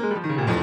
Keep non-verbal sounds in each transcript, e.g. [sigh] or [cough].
Música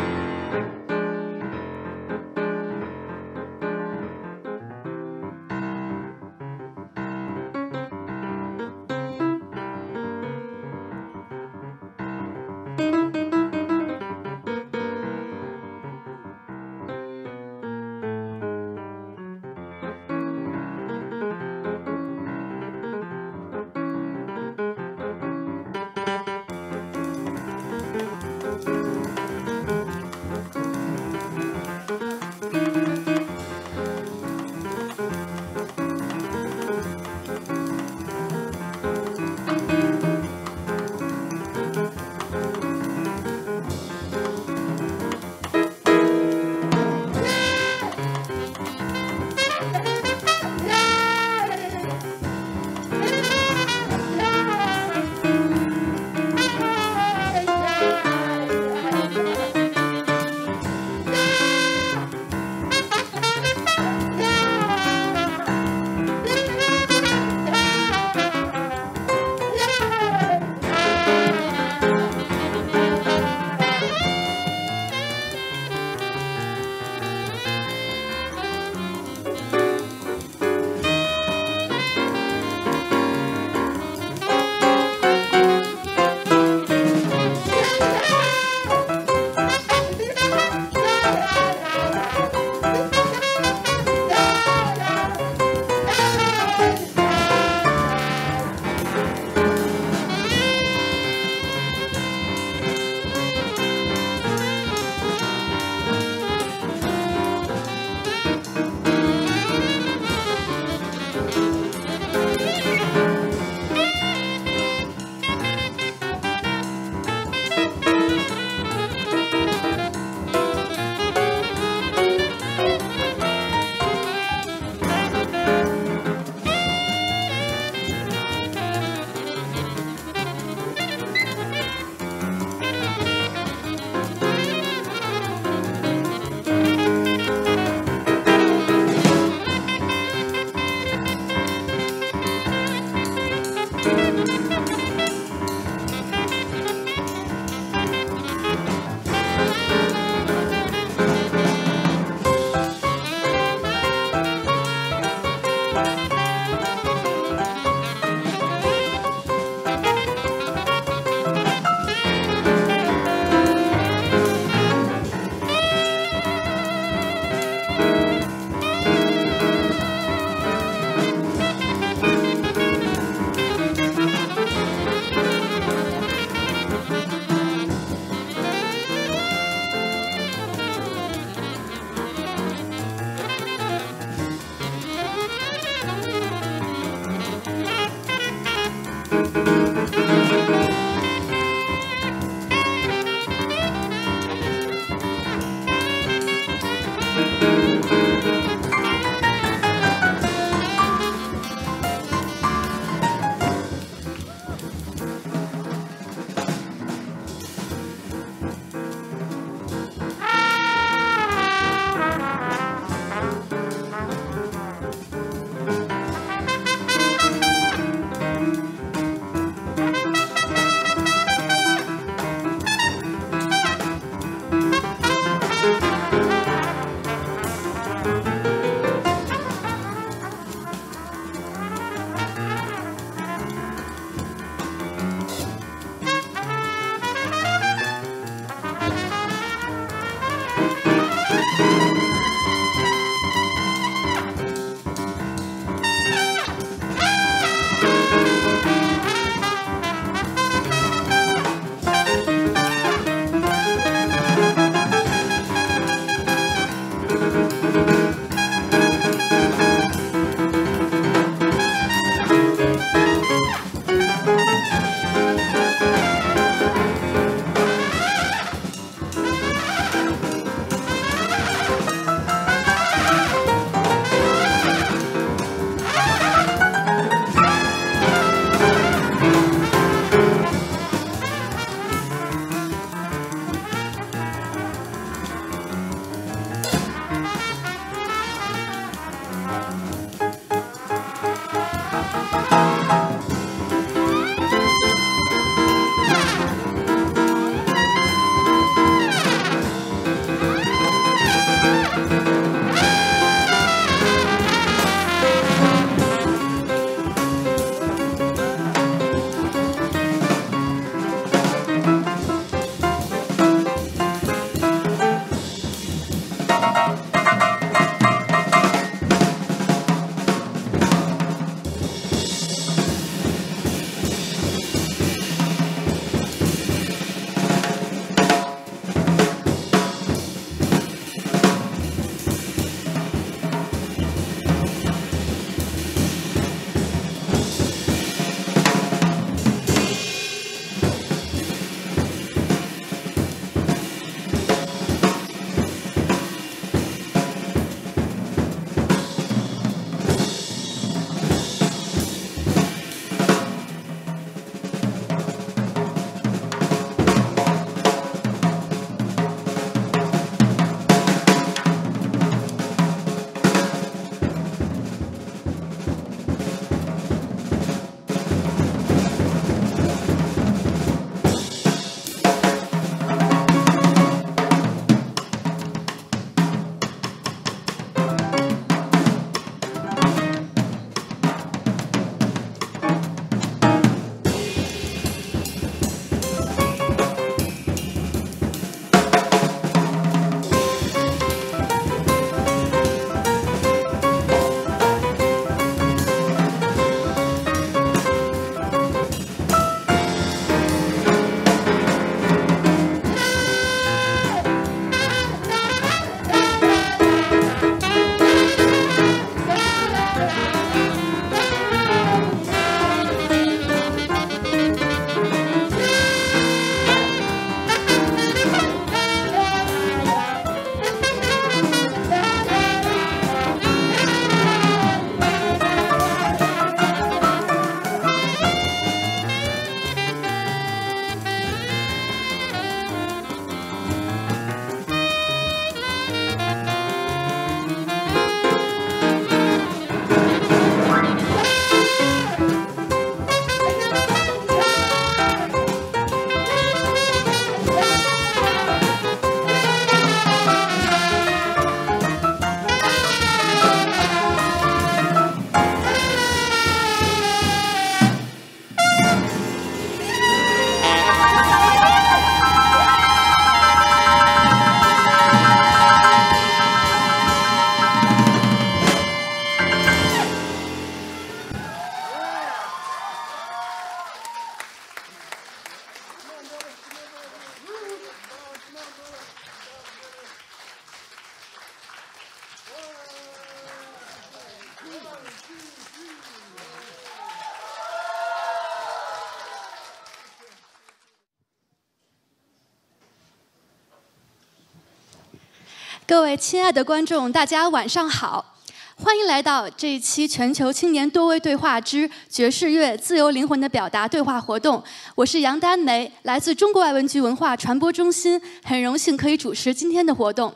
各位亲爱的观众大家晚上好。欢迎来到这一期全球青年多位对话之爵士乐自由灵魂的表达对话活动。我是杨丹梅来自中国外文局文化传播中心很荣幸可以主持今天的活动。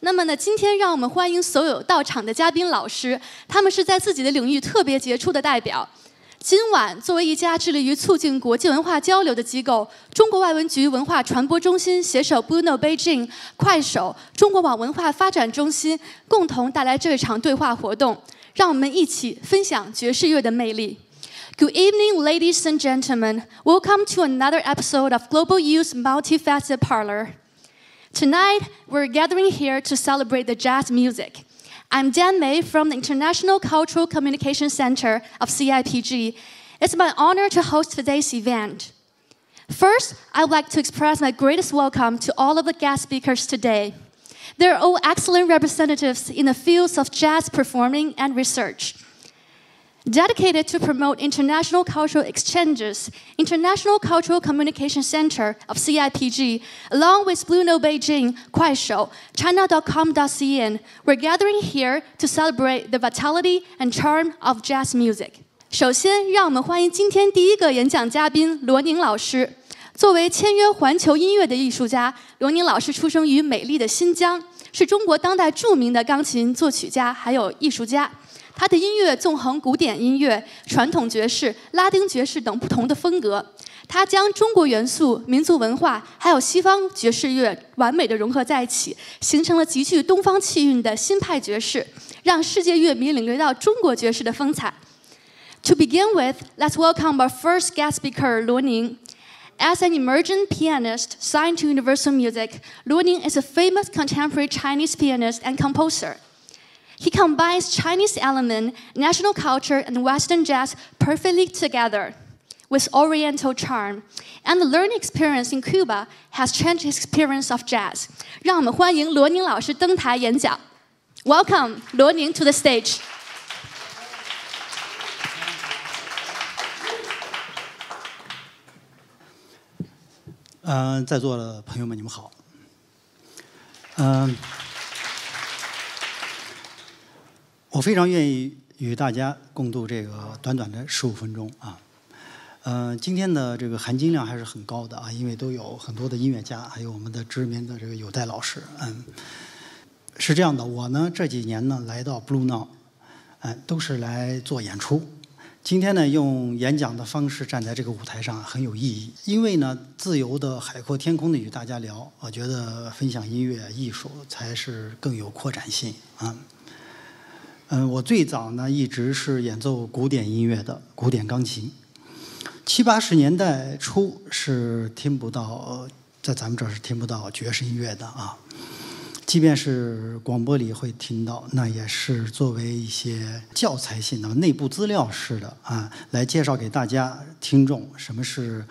那么呢，今天让我们欢迎所有到场的嘉宾老师，他们是在自己的领域特别杰出的代表。今晚，作为一家致力于促进国际文化交流的机构，中国外文局文化传播中心携手 Bruno Beijing、快手、中国网文化发展中心共同带来这场对话活动，让我们一起分享爵士乐的魅力。Good evening, ladies and gentlemen. Welcome to another episode of Global Youth Multifaceted Parlor. Tonight, we're gathering here to celebrate the jazz music. I'm Dan Mei from the International Cultural Communication Center of CIPG. It's my honor to host today's event. First, I'd like to express my greatest welcome to all of the guest speakers today. They're all excellent representatives in the fields of jazz performing and research Dedicated to promote international cultural exchanges, International Cultural Communication Center of CIPG, along with Blue Note Beijing, Kuaishou, China.com.cn, we're gathering here to celebrate the vitality and charm of jazz music. 首先，让我们欢迎今天第一个演讲嘉宾罗宁老师。作为签约环球音乐的艺术家，罗宁老师出生于美丽的新疆，是中国当代着名的钢琴作曲家，还有艺术家。 他的音乐纵横古典音乐、传统爵士、拉丁爵士等不同的风格。他将中国元素、民族文化还有西方爵士乐完美的融合在一起，形成了极具东方气韵的新派爵士，让世界乐迷领略到中国爵士的风采。To begin with, let's welcome our first guest speaker, Luo Ning. As an emerging pianist signed to Universal Music, Luo Ning is a famous contemporary Chinese pianist and composer. He combines Chinese element, national culture, and Western jazz perfectly together with Oriental charm. And the learning experience in Cuba has changed his experience of jazz. 让我们欢迎罗宁老师登台演讲。Welcome, 罗宁 to the stage. 嗯，在座的朋友们，你们好。嗯， 我非常愿意与大家共度这个短短的十五分钟啊。嗯，今天的这个含金量还是很高的啊，因为都有很多的音乐家，还有我们的知名的这个有代老师。嗯，是这样的，我呢这几年呢来到 Blue Now，嗯，都是来做演出。今天呢，用演讲的方式站在这个舞台上很有意义，因为呢，自由的海阔天空的与大家聊，我觉得分享音乐艺术才是更有扩展性啊。嗯，嗯我最早呢一直是演奏古典音乐的，古典钢琴。七八十年代初是听不到，在咱们这儿是听不到爵士音乐的啊。即便是广播里会听到，那也是作为一些教材性的、内部资料式的啊，来介绍给大家听众什么是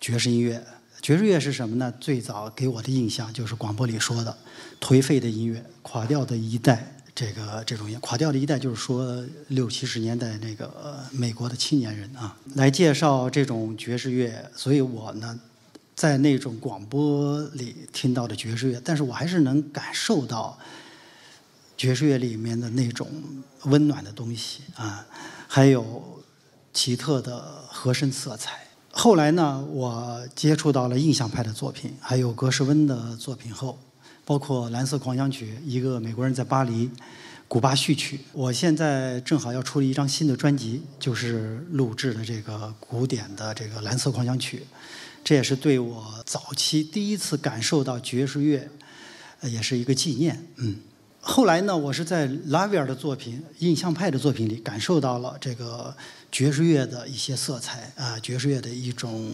爵士音乐。爵士乐是什么呢？最早给我的印象就是广播里说的颓废的音乐、垮掉的一代。这个这种垮掉的一代，就是说六七十年代那个美国的青年人啊，来介绍这种爵士乐。所以我呢。在那种广播里听到的爵士乐，但是我还是能感受到爵士乐里面的那种温暖的东西啊，还有奇特的和声色彩。后来呢，我接触到了印象派的作品，还有格什温的作品后，包括《蓝色狂想曲》，一个美国人在巴黎，古巴序曲。我现在正好要出一张新的专辑，就是录制的这个古典的这个《蓝色狂想曲》。这也是对我早期第一次感受到爵士乐，也是一个纪念。嗯，后来呢，我是在拉威尔的作品、印象派的作品里感受到了这个爵士乐的一些色彩啊，爵士乐的一种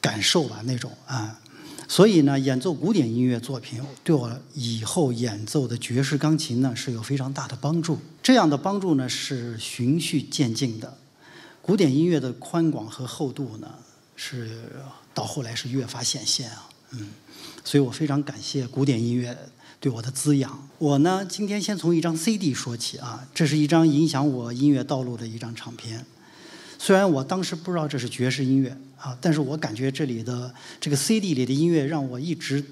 感受吧，那种啊。所以呢，演奏古典音乐作品对我以后演奏的爵士钢琴呢是有非常大的帮助。这样的帮助呢是循序渐进的。古典音乐的宽广和厚度呢。是到后来是越发显现啊，嗯，所以我非常感谢古典音乐对我的滋养。我呢，今天先从一张 CD 说起啊，这是一张影响我音乐道路的一张唱片。虽然我当时不知道这是爵士音乐啊，但是我感觉这里的这个 CD 里的音乐让我一直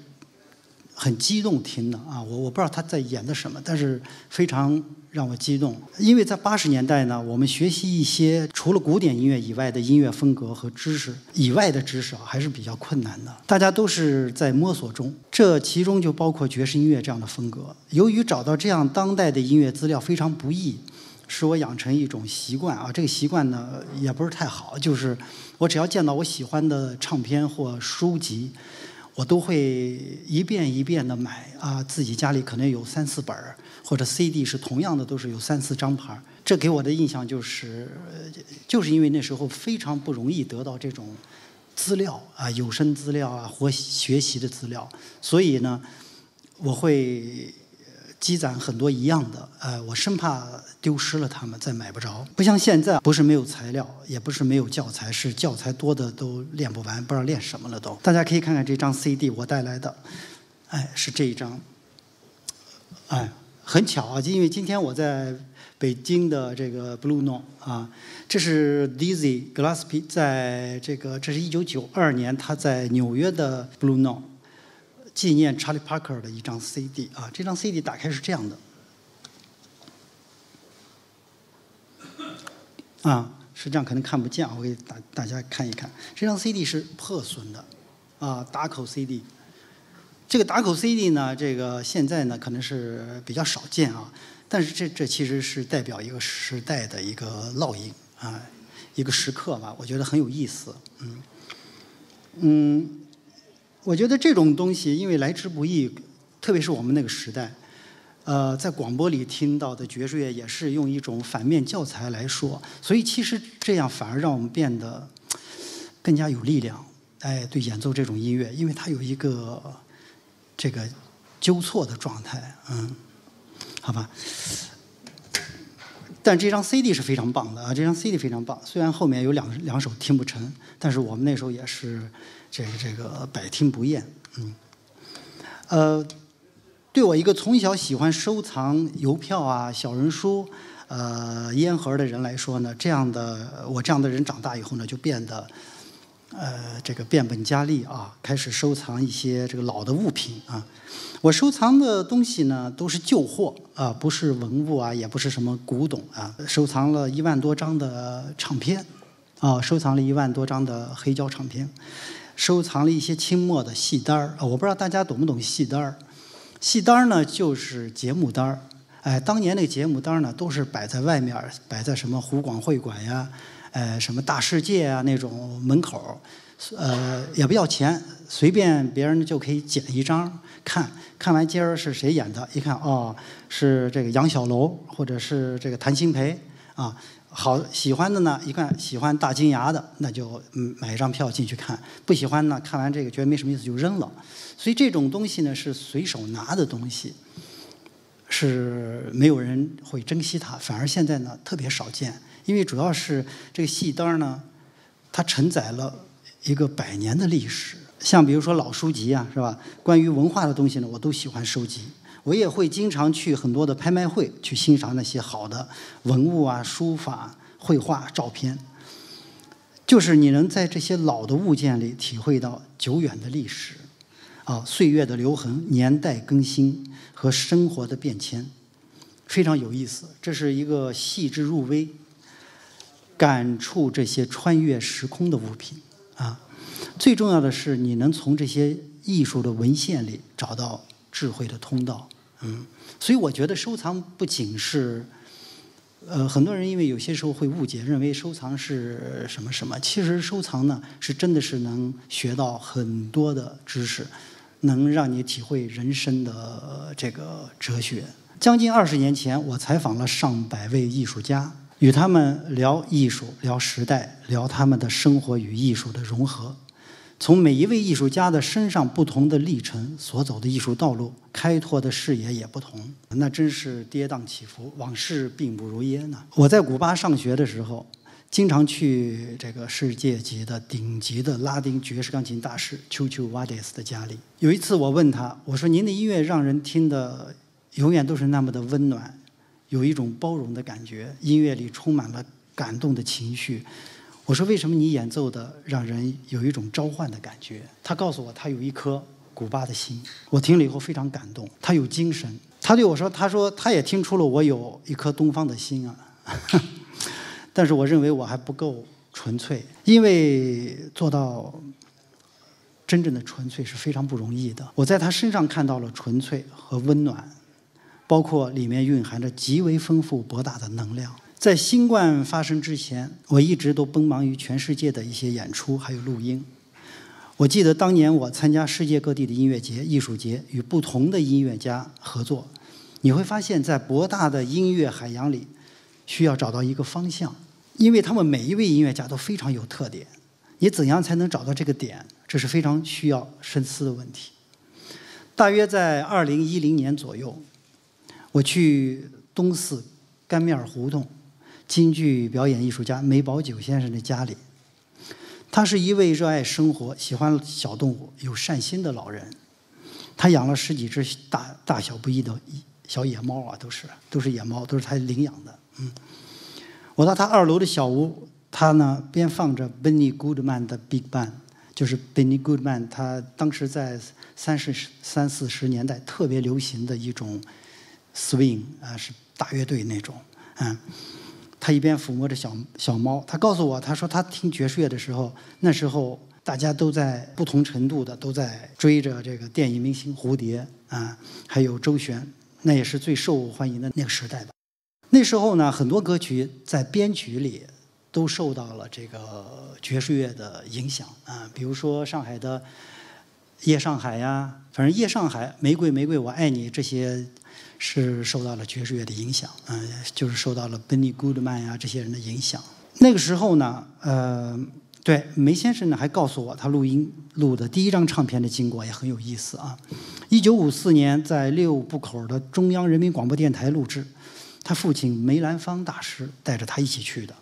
很激动听的啊，我我不知道他在演的什么，但是非常让我激动。因为在八十年代呢，我们学习一些除了古典音乐以外的音乐风格和知识以外的知识啊，还是比较困难的。大家都是在摸索中，这其中就包括爵士音乐这样的风格。由于找到这样当代的音乐资料非常不易，使我养成一种习惯啊，这个习惯呢也不是太好，就是我只要见到我喜欢的唱片或书籍。我都会一遍一遍的买啊，自己家里可能有三四本儿，或者 CD 是同样的，都是有三四张盘儿。这给我的印象就是，就是因为那时候非常不容易得到这种资料啊，有声资料啊，或学习的资料，所以呢，我会。积攒很多一样的，呃，我生怕丢失了它们，再买不着。不像现在，不是没有材料，也不是没有教材，是教材多的都练不完，不知道练什么了都。大家可以看看这张 CD，我带来的，哎，是这一张。哎，很巧啊，就因为今天我在北京的这个 Blue No 啊，这是 Dizzy Gillespie 在这个，这是一九九二年他在纽约的 Blue No。纪念查理·帕克的一张 CD 啊，这张 CD 打开是这样的，啊，实际上可能看不见啊，我给大大家看一看，这张 CD 是破损的，啊，打口 CD。这个打口 CD 呢，这个现在呢可能是比较少见啊，但是这这其实是代表一个时代的一个烙印啊，一个时刻吧，我觉得很有意思，嗯，嗯。我觉得这种东西，因为来之不易，特别是我们那个时代，呃，在广播里听到的爵士乐也是用一种反面教材来说，所以其实这样反而让我们变得更加有力量。哎，对演奏这种音乐，因为它有一个这个纠错的状态，嗯，好吧。但这张 CD 是非常棒的啊，这张 CD 非常棒。虽然后面有两两首听不成，但是我们那时候也是。这个这个百听不厌，嗯，呃，对我一个从小喜欢收藏邮票啊、小人书、呃烟盒的人来说呢，这样的我这样的人长大以后呢，就变得呃这个变本加厉啊，开始收藏一些这个老的物品啊。我收藏的东西呢，都是旧货啊，不是文物啊，也不是什么古董啊。收藏了一万多张的唱片啊，收藏了一万多张的黑胶唱片。收藏了一些清末的戏单儿，我不知道大家懂不懂戏单儿。戏单儿呢，就是节目单儿。哎，当年那个节目单儿呢，都是摆在外面儿，摆在什么湖广会馆呀，呃，什么大世界啊那种门口，呃，也不要钱，随便别人就可以捡一张看。看完今儿是谁演的，一看哦，是这个杨小楼或者是这个谭鑫培啊。好喜欢的呢，一看喜欢大金牙的，那就嗯买一张票进去看；不喜欢呢，看完这个觉得没什么意思就扔了。所以这种东西呢是随手拿的东西，是没有人会珍惜它，反而现在呢特别少见。因为主要是这个戏单呢，它承载了一个百年的历史。像比如说老书籍啊，是吧？关于文化的东西呢，我都喜欢收集。我也会经常去很多的拍卖会去欣赏那些好的文物啊、书法、绘画、照片。就是你能在这些老的物件里体会到久远的历史，啊，岁月的留痕、年代更新和生活的变迁，非常有意思。这是一个细致入微、感触这些穿越时空的物品啊。最重要的是，你能从这些艺术的文献里找到智慧的通道。嗯，所以我觉得收藏不仅是，呃，很多人因为有些时候会误解，认为收藏是什么什么。其实收藏呢，是真的是能学到很多的知识，能让你体会人生的这个哲学。将近二十年前，我采访了上百位艺术家，与他们聊艺术、聊时代、聊他们的生活与艺术的融合。从每一位艺术家的身上不同的历程所走的艺术道路，开拓的视野也不同，那真是跌宕起伏，往事并不如烟呢。我在古巴上学的时候，经常去这个世界级的顶级的拉丁爵士钢琴大师丘丘瓦迪斯的家里。有一次，我问他，我说：“您的音乐让人听的永远都是那么的温暖，有一种包容的感觉，音乐里充满了感动的情绪。”我说：“为什么你演奏的让人有一种召唤的感觉？”他告诉我，他有一颗古巴的心。我听了以后非常感动，他有精神。他对我说：“他说他也听出了我有一颗东方的心啊，但是我认为我还不够纯粹，因为做到真正的纯粹是非常不容易的。我在他身上看到了纯粹和温暖，包括里面蕴含着极为丰富博大的能量。在新冠发生之前，我一直都奔忙于全世界的一些演出还有录音。我记得当年我参加世界各地的音乐节、艺术节，与不同的音乐家合作。”你会发现在博大的音乐海洋里，需要找到一个方向，因为他们每一位音乐家都非常有特点。你怎样才能找到这个点？这是非常需要深思的问题。大约在二零一零年左右，我去东四干面胡同京剧表演艺术家梅葆玖先生的家里。他是一位热爱生活、喜欢小动物、有善心的老人。他养了十几只大大小不一的。小野猫啊，都是都是野猫，都是他领养的。嗯，我到他二楼的小屋，他呢边放着 Benny Goodman 的 Big Band，就是 Benny Goodman，他当时在三十三四十年代特别流行的一种 swing 啊，是大乐队那种。嗯，他一边抚摸着小小猫，他告诉我，他说他听爵士乐的时候，那时候大家都在不同程度的都在追着这个电影明星蝴蝶啊，还有周璇。那也是最受欢迎的那个时代吧。那时候呢，很多歌曲在编曲里都受到了这个爵士乐的影响啊，比如说上海的《夜上海》呀，反正《夜上海》《玫瑰玫瑰我爱你》这些是受到了爵士乐的影响，嗯，就是受到了 Benny Goodman 呀这些人的影响。那个时候呢，呃，对梅先生呢还告诉我，他录音录的第一张唱片的经过也很有意思啊。一九五四年，在六部口的中央人民广播电台录制，他父亲梅兰芳大师带着他一起去的。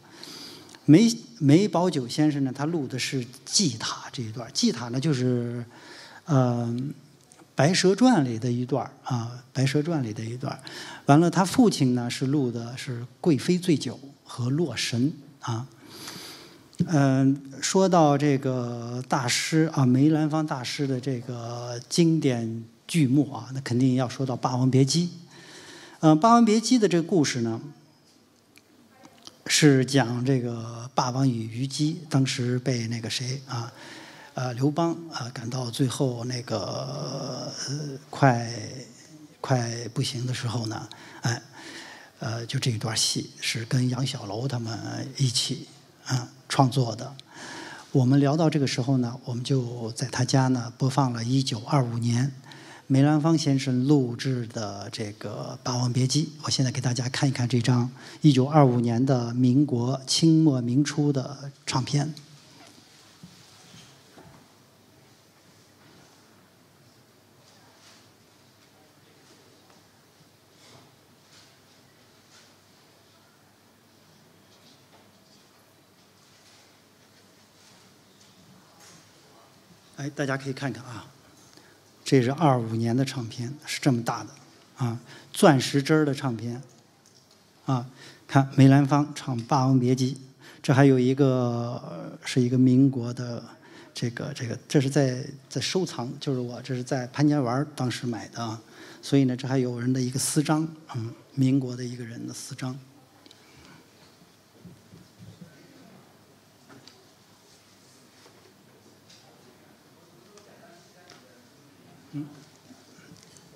梅梅葆玖先生呢，他录的是祭塔这一段，祭塔呢就是，呃，《白蛇传》里的一段啊，《白蛇传》里的一段。完了，他父亲呢是录的是《贵妃醉酒》和《洛神》啊。嗯，说到这个大师啊，梅兰芳大师的这个经典。剧目啊，那肯定要说到《霸王别姬》。嗯，《霸王别姬》的这个故事呢，是讲这个霸王与虞姬当时被那个谁啊，呃，刘邦啊赶到最后那个呃快快不行的时候呢，哎，呃，就这一段戏是跟杨小楼他们一起啊创作的。我们聊到这个时候呢，我们就在他家呢播放了一九二五年。梅兰芳先生录制的这个《霸王别姬》，我现在给大家看一看这张1925年的民国清末明初的唱片。大家可以看看啊。这是二五年的唱片，是这么大的，啊，钻石针儿的唱片，啊，看梅兰芳唱《霸王别姬》，这还有一个是一个民国的，这个这个这是在在收藏，就是我这是在潘家园当时买的，啊，所以呢，这还有人的一个私章，嗯，民国的一个人的私章。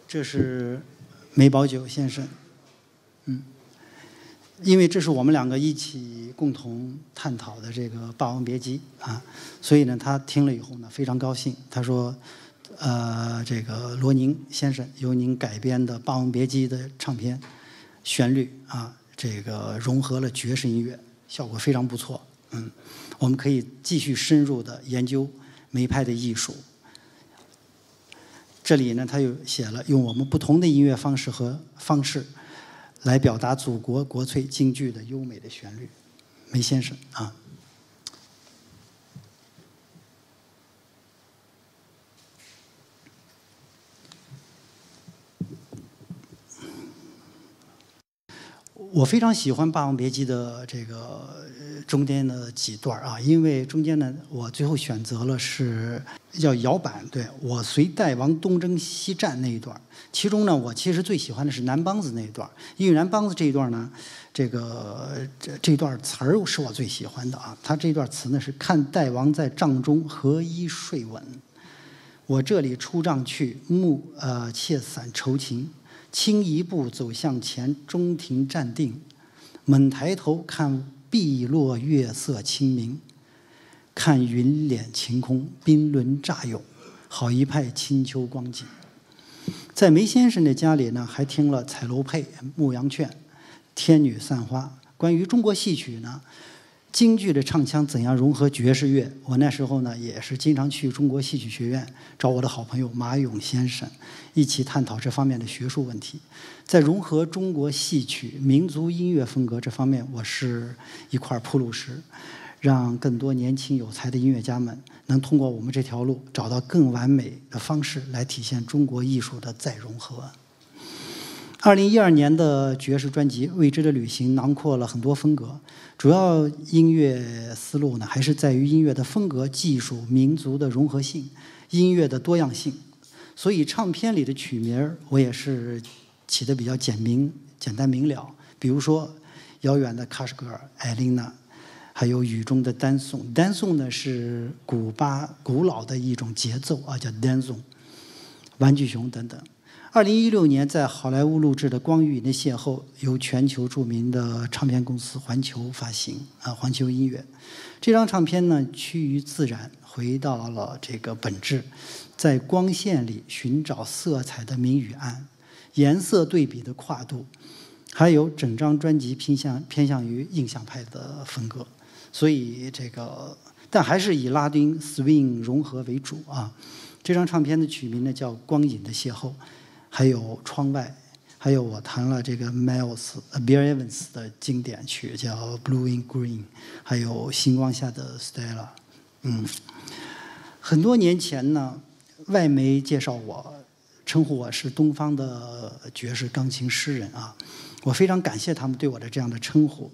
这是梅葆玖先生，嗯，因为这是我们两个一起共同探讨的这个《霸王别姬》啊，所以呢，他听了以后呢，非常高兴。他说：“呃，这个罗宁先生由您改编的《霸王别姬》的唱片，旋律啊，这个融合了爵士音乐，效果非常不错。嗯，我们可以继续深入的研究梅派的艺术。”这里呢，他又写了用我们不同的音乐方式和方式，来表达祖国国粹京剧的优美的旋律。梅先生啊，我非常喜欢《霸王别姬》的这个中间的几段啊，因为中间呢，我最后选择了是叫摇板，对我随代王东征西战那一段其中呢，我其实最喜欢的是南梆子那一段因为南梆子这一段呢，这个这这段词儿是我最喜欢的啊。他这段词呢是看代王在帐中何衣睡稳，我这里出帐去，目呃怯散愁情，轻一步走向前，中庭站定，猛抬头看碧落月色清明。看云敛晴空，冰轮乍涌，好一派清秋光景。在梅先生的家里呢，还听了《彩楼配》《牧羊犬》《天女散花》。关于中国戏曲呢，京剧的唱腔怎样融合爵士乐？我那时候呢，也是经常去中国戏曲学院找我的好朋友马勇先生，一起探讨这方面的学术问题。在融合中国戏曲民族音乐风格这方面，我是一块铺路石。让更多年轻有才的音乐家们能通过我们这条路找到更完美的方式来体现中国艺术的再融合。二零一二年的爵士专辑《未知的旅行》囊括了很多风格，主要音乐思路呢还是在于音乐的风格、技术、民族的融合性、音乐的多样性。所以唱片里的曲名儿我也是起的比较简明、简单明了，比如说《遥远的喀什格尔》《艾琳娜》。还有雨中的单颂，单颂呢是古巴古老的一种节奏啊，叫单颂。玩具熊等等。二零一六年在好莱坞录制的《光与影的邂逅》，由全球著名的唱片公司环球发行啊，环球音乐。这张唱片呢趋于自然，回到了这个本质，在光线里寻找色彩的明与暗，颜色对比的跨度，还有整张专辑偏向偏向于印象派的风格。所以这个，但还是以拉丁 swing 融合为主啊。这张唱片的曲名呢叫《光影的邂逅》，还有《窗外》，还有我弹了这个 Miles Bill Evans 的经典曲叫《Blue in Green》，还有《星光下的 Stella》。嗯，很多年前呢，外媒介绍我，称呼我是东方的爵士钢琴诗人啊。我非常感谢他们对我的这样的称呼。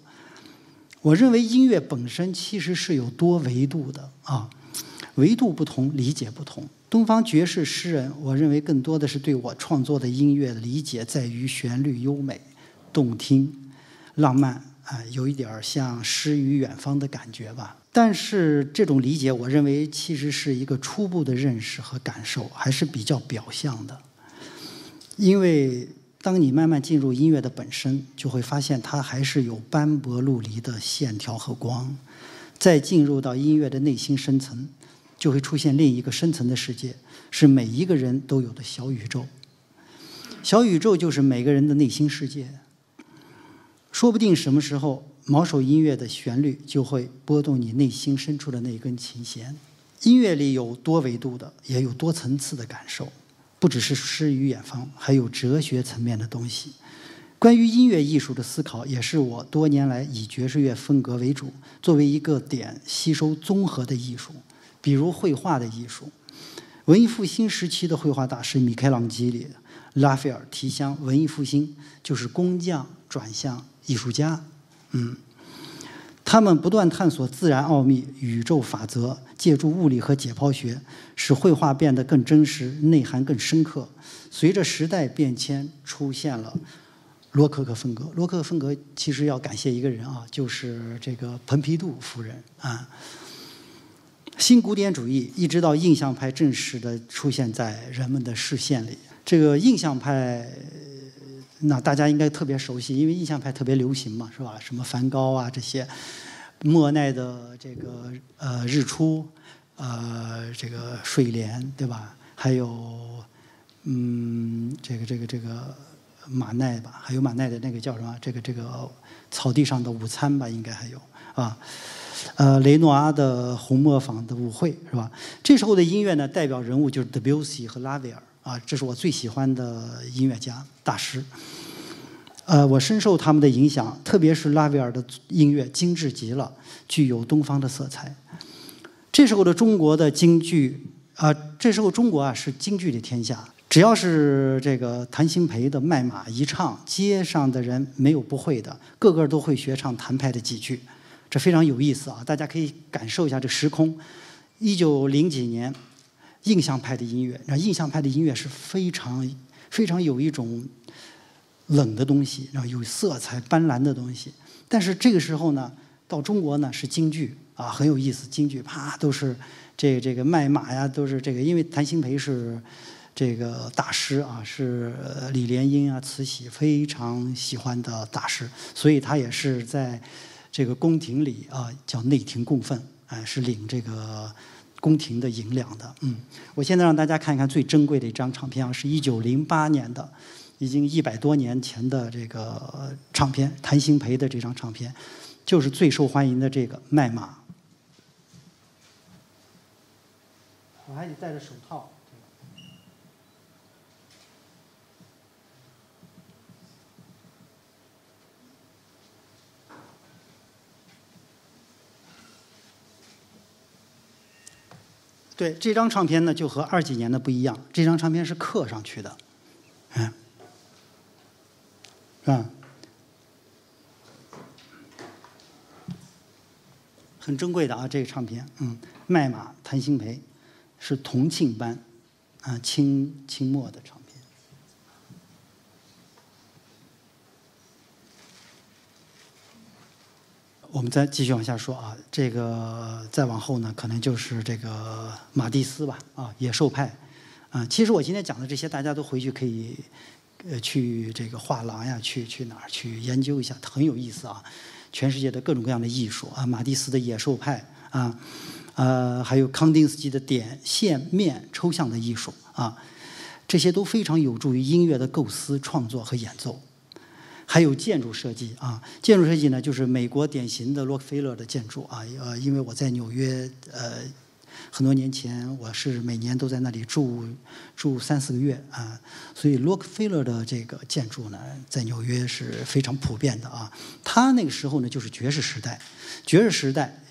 我认为音乐本身其实是有多维度的啊，维度不同，理解不同。东方爵士诗人，我认为更多的是对我创作的音乐理解在于旋律优美、动听、浪漫啊，有一点儿像诗与远方的感觉吧。但是这种理解，我认为其实是一个初步的认识和感受，还是比较表象的，因为。当你慢慢进入音乐的本身，就会发现它还是有斑驳陆离的线条和光。再进入到音乐的内心深层，就会出现另一个深层的世界，是每一个人都有的小宇宙。小宇宙就是每个人的内心世界。说不定什么时候，某首音乐的旋律就会拨动你内心深处的那根琴弦。音乐里有多维度的，也有多层次的感受。不只是诗与远方，还有哲学层面的东西。关于音乐艺术的思考，也是我多年来以爵士乐风格为主，作为一个点吸收综合的艺术。比如绘画的艺术，文艺复兴时期的绘画大师米开朗基里、拉斐尔提香，文艺复兴就是工匠转向艺术家。嗯。他们不断探索自然奥秘、宇宙法则，借助物理和解剖学，使绘画变得更真实、内涵更深刻。随着时代变迁，出现了洛可可风格。洛可可风格其实要感谢一个人啊，就是这个蓬皮杜夫人啊。新古典主义一直到印象派正式的出现在人们的视线里。这个印象派。那大家应该特别熟悉，因为印象派特别流行嘛，是吧？什么梵高啊这些，莫奈的这个呃日出，呃这个睡莲，对吧？还有嗯这个这个这个马奈吧，还有马奈的那个叫什么？这个这个草地上的午餐吧，应该还有啊。呃雷诺阿的红磨坊的舞会是吧？这时候的音乐呢，代表人物就是德彪西和拉威尔。啊，这是我最喜欢的音乐家大师。呃，我深受他们的影响，特别是拉威尔的音乐精致极了，具有东方的色彩。这时候的中国的京剧啊，这时候中国啊是京剧的天下，只要是这个谭鑫培的卖马一唱，街上的人没有不会的，个个都会学唱谭派的几句，这非常有意思啊！大家可以感受一下这时空。一九零几年。印象派的音乐。那印象派的音乐是非常非常有一种冷的东西，然后有色彩斑斓的东西。但是这个时候呢，到中国呢是京剧啊，很有意思。京剧啪都是这这个卖马呀，都是这个，因为谭鑫培是这个大师啊，是李莲英啊、慈禧非常喜欢的大师，所以他也是在这个宫廷里啊叫内廷供奉，哎，是领这个宫廷的银两的。嗯，我现在让大家看一看最珍贵的一张唱片啊，是一九零八年的，已经一百多年前的这个唱片，谭鑫培的这张唱片，就是最受欢迎的这个《卖马》。我还得戴着手套。对这张唱片呢，就和二几年的不一样。这张唱片是刻上去的，嗯，是吧？很珍贵的啊，这个唱片，嗯，麦马谭鑫培是同庆班啊，清清末的唱片。我们再继续往下说啊，这个再往后呢，可能就是这个马蒂斯吧，啊，野兽派，啊，其实我今天讲的这些，大家都回去可以，呃，去这个画廊呀，去去哪儿去研究一下，很有意思啊，全世界的各种各样的艺术啊，马蒂斯的野兽派啊，呃，还有康定斯基的点线面抽象的艺术啊，这些都非常有助于音乐的构思、创作和演奏。还有建筑设计啊，建筑设计呢，就是美国典型的洛克菲勒的建筑啊。呃，因为我在纽约，呃，很多年前我是每年都在那里住住三四个月啊，所以洛克菲勒的这个建筑呢，在纽约是非常普遍的啊。他那个时候呢，就是爵士时代，爵士时代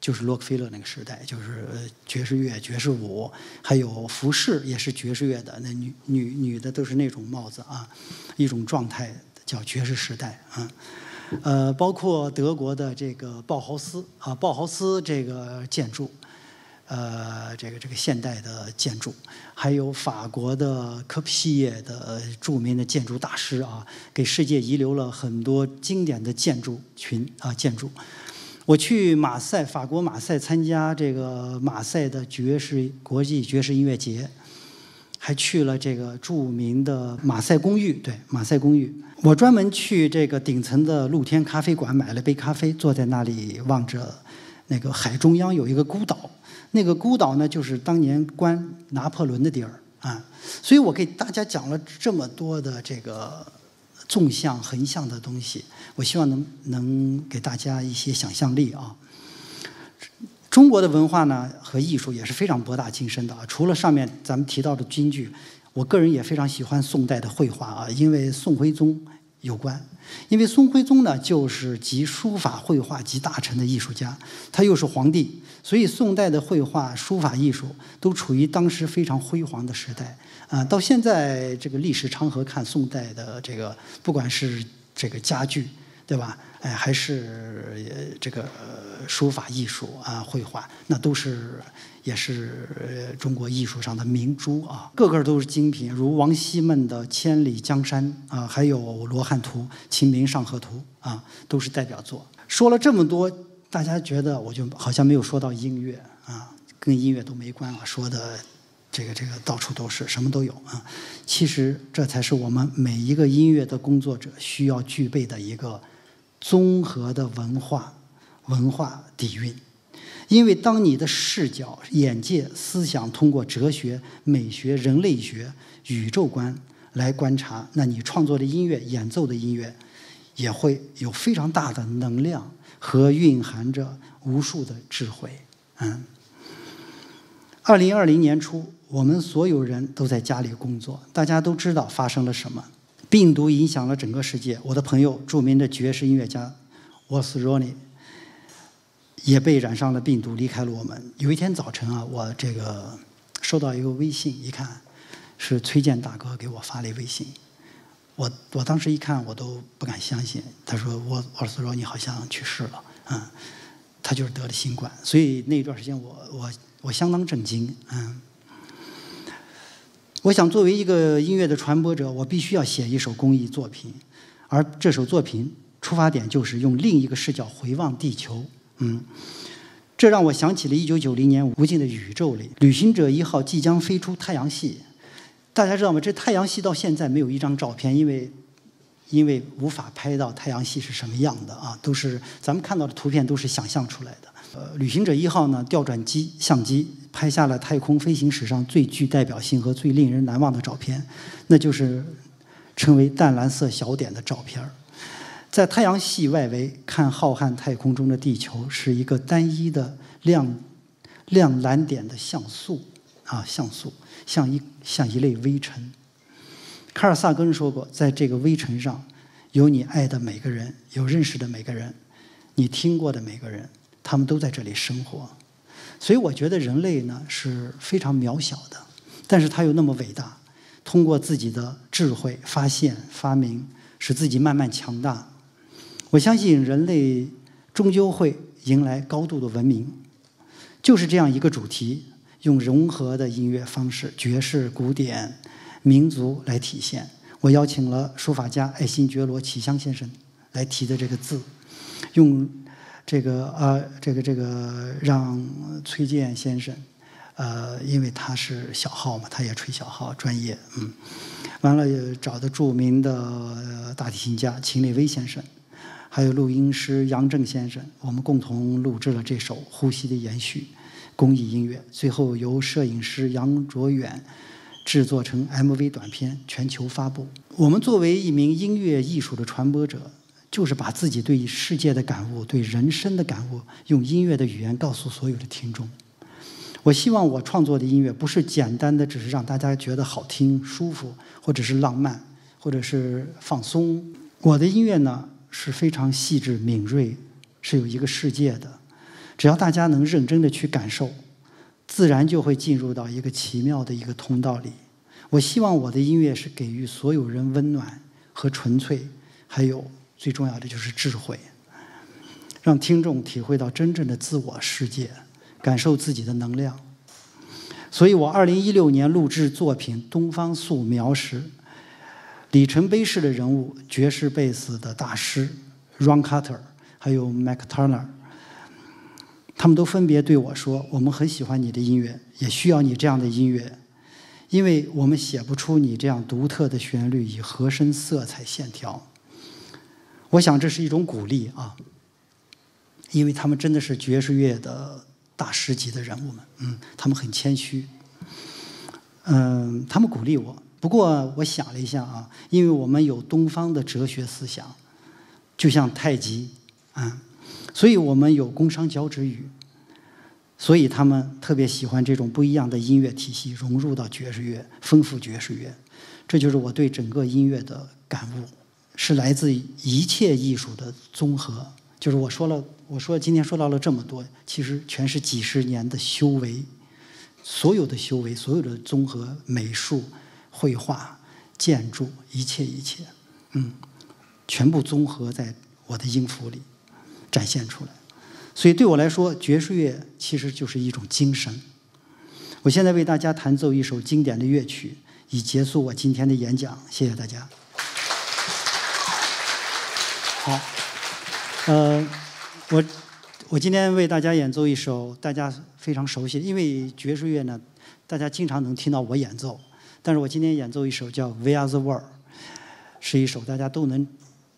就是洛克菲勒那个时代，就是爵士乐、爵士舞，还有服饰也是爵士乐的，那女女女的都是那种帽子啊，一种状态。叫爵士时代啊，呃，包括德国的这个鲍豪斯啊，鲍豪斯这个建筑，呃，这个这个现代的建筑，还有法国的科皮西耶的著名的建筑大师啊，给世界遗留了很多经典的建筑群啊建筑。我去马赛，法国马赛参加这个马赛的爵士国际爵士音乐节。还去了这个著名的马赛公寓，对马赛公寓。我专门去这个顶层的露天咖啡馆买了杯咖啡，坐在那里望着那个海中央有一个孤岛，那个孤岛呢就是当年关拿破仑的地儿啊。所以我给大家讲了这么多的这个纵向、横向的东西，我希望能能给大家一些想象力啊。中国的文化呢和艺术也是非常博大精深的啊。除了上面咱们提到的京剧，我个人也非常喜欢宋代的绘画啊，因为宋徽宗有关。因为宋徽宗呢就是集书法绘画集大成的艺术家，他又是皇帝，所以宋代的绘画书法艺术都处于当时非常辉煌的时代啊。到现在这个历史长河看宋代的这个，不管是这个家具。对吧？哎，还是这个书法艺术啊，绘画，那都是也是中国艺术上的明珠啊，个个都是精品。如王希孟的《千里江山》啊，还有《罗汉图》《清明上河图》啊，都是代表作。说了这么多，大家觉得我就好像没有说到音乐啊，跟音乐都没关啊，说的这个这个到处都是，什么都有啊。其实这才是我们每一个音乐的工作者需要具备的一个。综合的文化文化底蕴，因为当你的视角、眼界、思想通过哲学、美学、人类学、宇宙观来观察，那你创作的音乐、演奏的音乐，也会有非常大的能量和蕴含着无数的智慧。嗯，二零二零年初，我们所有人都在家里工作，大家都知道发生了什么。病毒影响了整个世界。我的朋友，著名的爵士音乐家沃斯罗尼，也被染上了病毒，离开了我们。有一天早晨啊，我这个收到一个微信，一看是崔健大哥给我发了一微信。我我当时一看，我都不敢相信。他说沃沃斯罗尼好像去世了，嗯，他就是得了新冠。所以那一段时间，我我我相当震惊，嗯。我想作为一个音乐的传播者，我必须要写一首公益作品，而这首作品出发点就是用另一个视角回望地球。嗯，这让我想起了1990年《无尽的宇宙》里，旅行者一号即将飞出太阳系。大家知道吗？这太阳系到现在没有一张照片，因为因为无法拍到太阳系是什么样的啊，都是咱们看到的图片都是想象出来的。呃，旅行者一号呢，调转机相机拍下了太空飞行史上最具代表性和最令人难忘的照片，那就是称为淡蓝色小点的照片儿。在太阳系外围看浩瀚太空中的地球，是一个单一的亮亮蓝点的像素啊，像素像一像一类微尘。卡尔萨根说过，在这个微尘上，有你爱的每个人，有认识的每个人，你听过的每个人，他们都在这里生活。所以我觉得人类呢是非常渺小的，但是他又那么伟大，通过自己的智慧发现、发明，使自己慢慢强大。我相信人类终究会迎来高度的文明，就是这样一个主题，用融合的音乐方式，爵士、古典、民族来体现。我邀请了书法家爱新觉罗启香先生来提的这个字，用这个呃这个这个让崔健先生，呃，因为他是小号嘛，他也吹小号专业，嗯，完了也找的著名的大提琴家秦立威先生。还有录音师杨正先生，我们共同录制了这首《呼吸的延续》公益音乐。最后由摄影师杨卓远制作成 MV 短片，全球发布。我们作为一名音乐艺术的传播者，就是把自己对世界的感悟、对人生的感悟，用音乐的语言告诉所有的听众。我希望我创作的音乐不是简单的，只是让大家觉得好听、舒服，或者是浪漫，或者是放松。我的音乐呢？是非常细致敏锐，是有一个世界的。只要大家能认真的去感受，自然就会进入到一个奇妙的一个通道里。我希望我的音乐是给予所有人温暖和纯粹，还有最重要的就是智慧，让听众体会到真正的自我世界，感受自己的能量。所以我二零一六年录制作品《东方素描时》。里程碑式的人物，爵士贝斯的大师 Ron Carter，还有 Mac Turner，他们都分别对我说：“我们很喜欢你的音乐，也需要你这样的音乐，因为我们写不出你这样独特的旋律与和声、色彩、线条。”我想这是一种鼓励啊，因为他们真的是爵士乐的大师级的人物们，嗯，他们很谦虚，嗯，他们鼓励我。不过我想了一下啊，因为我们有东方的哲学思想，就像太极，啊，所以我们有工商交趾语，所以他们特别喜欢这种不一样的音乐体系融入到爵士乐，丰富爵士乐。这就是我对整个音乐的感悟，是来自一切艺术的综合。就是我说了，我说今天说到了这么多，其实全是几十年的修为，所有的修为，所有的综合美术。绘画、建筑，一切一切，嗯，全部综合在我的音符里展现出来。所以对我来说，爵士乐其实就是一种精神。我现在为大家弹奏一首经典的乐曲，以结束我今天的演讲。谢谢大家。好，呃，我我今天为大家演奏一首大家非常熟悉的，因为爵士乐呢，大家经常能听到我演奏。但是我今天演奏一首叫《We Are the World》，是一首大家都能、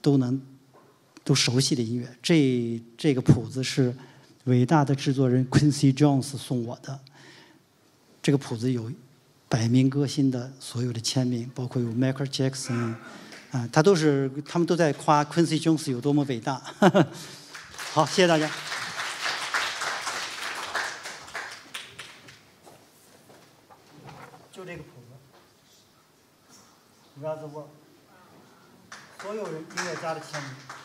都能、都熟悉的音乐。这这个谱子是伟大的制作人 Quincy Jones 送我的。这个谱子有百名歌星的所有的签名，包括有 Michael Jackson，啊，他都是他们都在夸 Quincy Jones 有多么伟大。[laughs] 好，谢谢大家。就这个谱。你不要直播所有人音乐家的签名。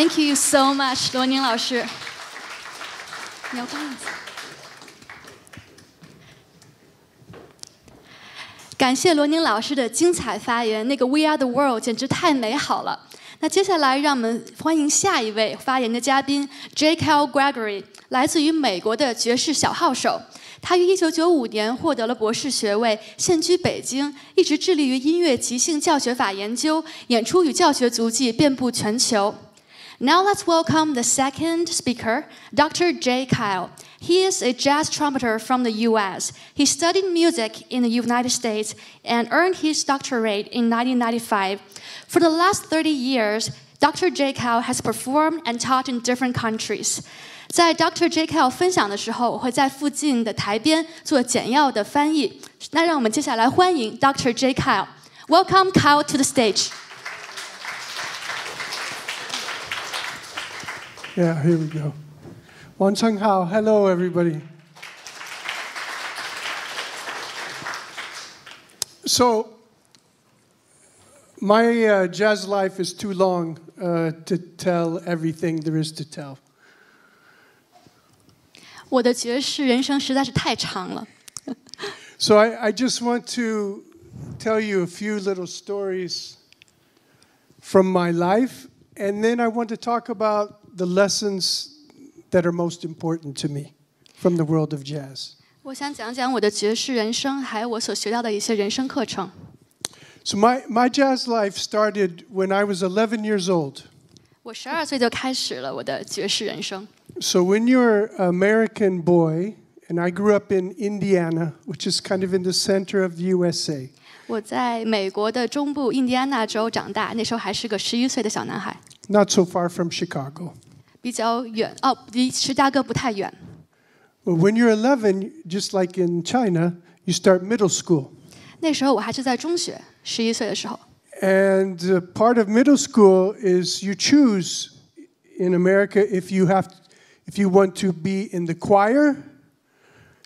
Thank you so much，罗宁老师。你要关椅子。感谢罗宁老师的精彩发言，那个 We Are the World 简直太美好了。那接下来让我们欢迎下一位发言的嘉宾 J. K. L. Gregory，来自于美国的爵士小号手。他于1995年获得了博士学位，现居北京，一直致力于音乐即兴教学法研究，演出与教学足迹遍布全球。Now let's welcome the second speaker, Dr. Jay Kyle. He is a jazz trumpeter from the US. He studied music in the United States and earned his doctorate in 1995. For the last 30 years, Dr. J. Kyle has performed and taught in different countries. 在 Dr. J. Kyle 分享的时候，我会在附近的台边做简要的翻译。那让我们接下来欢迎 Dr. J. Kyle. Welcome Kyle to the stage. Yeah, here we go. Wan Chung Hao. Hello, everybody. So, my uh, jazz life is too long uh, to tell everything there is to tell. 我的爵士人生实在是太长了， So, I, [laughs] I just want to tell you a few little stories from my life, and then I want to talk about the lessons that are most important to me from the world of jazz. 我想讲讲我的爵士人生，还有我所学到的一些人生课程。 So my, my jazz life started when I was 11 years old. 我十二岁就开始了我的爵士人生。 So when you're an American boy, and I grew up in Indiana, which is kind of in the center of the USA. 我在美国的中部印第安纳州长大，那时候还是个十一岁的小男孩， not so far from Chicago. 比较远哦，离芝加哥不太远。 Well, when you're 11, just like in China, you start middle school. 那时候我还是在中学，十一岁的时候。 And uh, part of middle school is you choose in America if you have if you want to be in the choir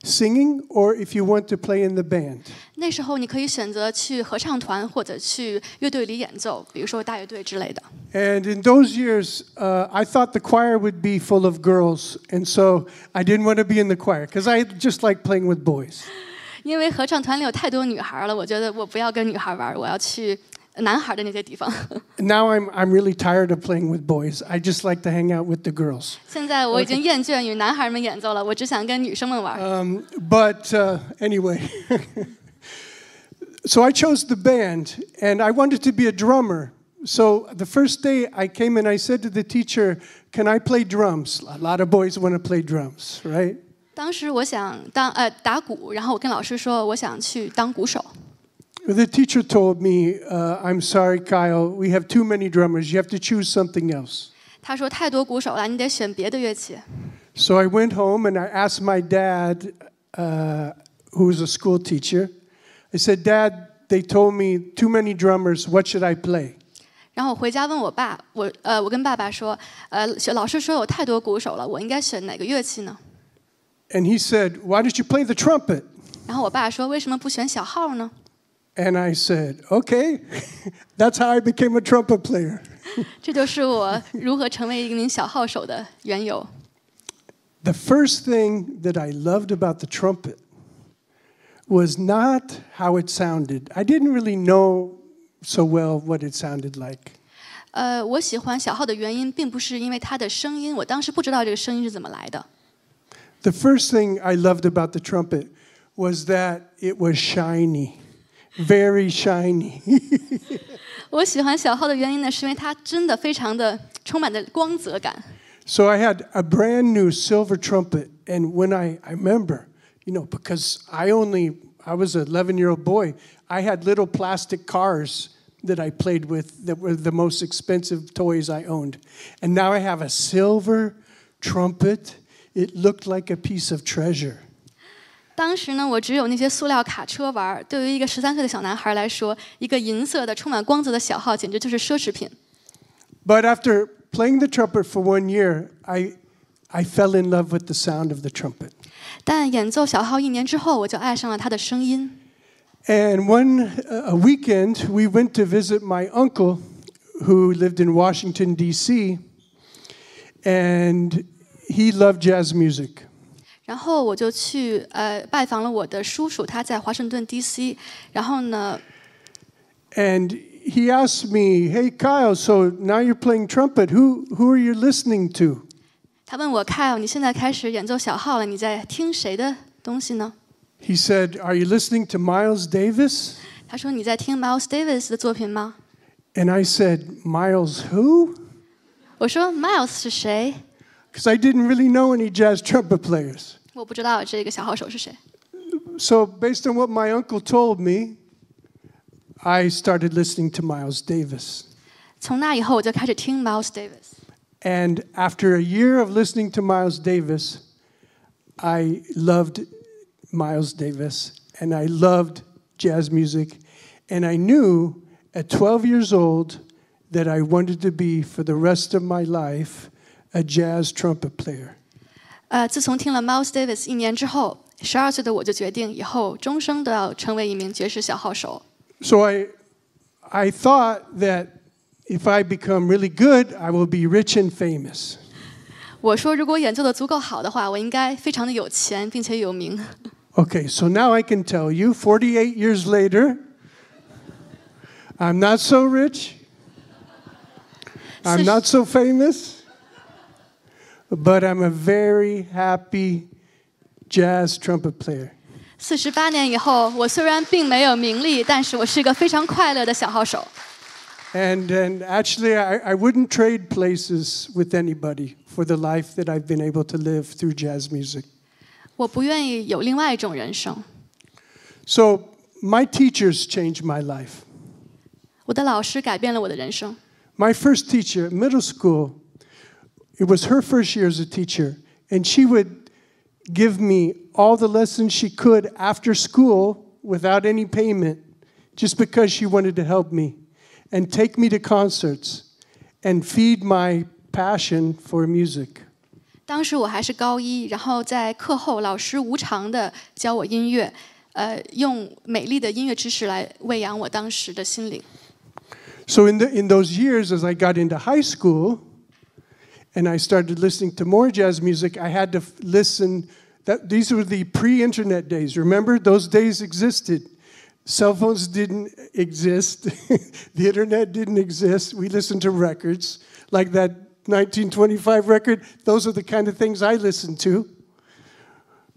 singing or if you want to play in the band. 那时候你可以选择去合唱团或者去乐队里演奏，比如说大乐队之类的。 And in those years, uh, I thought the choir would be full of girls, and so I didn't want to be in the choir because I just like playing with boys. 因为合唱团里有太多女孩了，我觉得我不要跟女孩玩，我要去 男孩的那些地方。 Now I'm, I'm really tired of playing with boys. I just like to hang out with the girls. 现在我已经厌倦与男孩们演奏了，我只想跟女生们玩。 Um, but uh, anyway, [laughs] so I chose the band, and I wanted to be a drummer. So the first day I came in, I said to the teacher, Can I play drums? A lot of boys want to play drums, right? 当时我想当呃打鼓，然后我跟老师说我想去当鼓手。 The teacher told me, uh, I'm sorry, Kyle, we have too many drummers. You have to choose something else. 他说太多鼓手了，你得选别的乐器。 So I went home and I asked my dad, uh, who was a school teacher, I said, Dad, they told me too many drummers. What should I play? 然后我回家问我爸，我呃我跟爸爸说，呃老师说有太多鼓手了，我应该选哪个乐器呢？ And he said, Why don't you play the trumpet? 然后我爸说为什么不选小号呢？ And I said, Okay. [laughs] That's how I became a trumpet player. [laughs] 这就是我如何成为一名小号手的缘由。 The first thing that I loved about the trumpet was not how it sounded. I didn't really know so well what it sounded like. 呃，我喜欢小号的原因，并不是因为它的声音，我当时不知道这个声音是怎么来的。 The first thing I loved about the trumpet was that it was shiny, very shiny. [laughs] 我喜欢小号的原因呢，是因为它真的非常的充满着光泽感。 so I had a brand new silver trumpet, and when I, I remember, you know, because I only I was an 11 year old boy, I had little plastic cars that I played with that were the most expensive toys I owned, and now I have a silver trumpet. It looked like a piece of treasure. 当时呢，我只有那些塑料卡车玩儿。对于一个十三岁的小男孩来说，一个银色的、充满光泽的小号，简直就是奢侈品。 But after playing the trumpet for one year, I, I fell in love with the sound of the trumpet. 但演奏小号一年之后，我就爱上了它的声音。 And one uh, a weekend, we went to visit my uncle who lived in Washington, D.C., and he loved jazz music. 然后我就去呃拜访了我的叔叔，他在华盛顿 D.C。然后呢， And he asked me, Hey, Kyle, so now you're playing trumpet. Who, who are you listening to? 他问我 Kyle，你现在开始演奏小号了，你在听谁的东西呢？ He said, Are you listening to Miles Davis? 他说你在听 Miles Davis 的作品吗？ And I said, Miles who? 我说 Miles 是谁？ Because I didn't really know any jazz trumpet players. 我不知道这个小号手是谁。 So, based on what my uncle told me, I started listening to Miles Davis. 从那以后，我就开始听 Miles Davis。 And after a year of listening to Miles Davis, I loved Miles Davis and I loved jazz music. And I knew at 12 years old that I wanted to be, for the rest of my life, a jazz trumpet player. 呃，自从听了 Miles Davis 一年之后，十二岁的我就决定以后终生都要成为一名爵士小号手。 So I, I thought that if I become really good, I will be rich and famous. 我说，如果演奏的足够好的话，我应该非常的有钱，并且有名。 [laughs] Okay, so now I can tell you, 48 years later, I'm not so rich, I'm Sis- not so famous, but I'm a very happy jazz trumpet player. 四十八年以后，我虽然并没有名利，但是我是一个非常快乐的小号手。 And, and actually, I, I wouldn't trade places with anybody for the life that I've been able to live through jazz music. 我不愿意有另外一种人生。 So, my teachers changed my life. 我的老师改变了我的人生。 My first teacher at middle school, it was her first year as a teacher, and she would give me all the lessons she could after school without any payment, just because she wanted to help me, and take me to concerts and feed my passion for music. 当时我还是高一，然后在课后，老师无偿的教我音乐，呃，用美丽的音乐知识来喂养我当时的心灵。 So in, the, in those years, as I got into high school and I started listening to more jazz music, I had to f- listen. That these were the pre-internet days. Remember, those days existed. Cell phones didn't exist. [laughs] the internet didn't exist. We listened to records like that 1925 record. Those are the kind of things I listened to.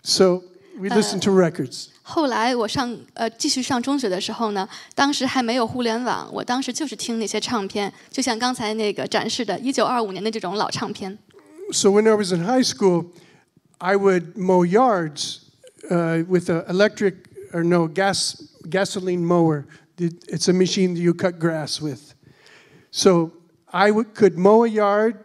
So we uh, listened to records. 后来我上呃继续上中学的时候呢，当时还没有互联网，我当时就是听那些唱片，就像刚才那个展示的1925年的这种老唱片。So when I was in high school, I would mow yards uh, with an electric or no gas gasoline mower. It- It's a machine that you cut grass with. So I would, could mow a yard.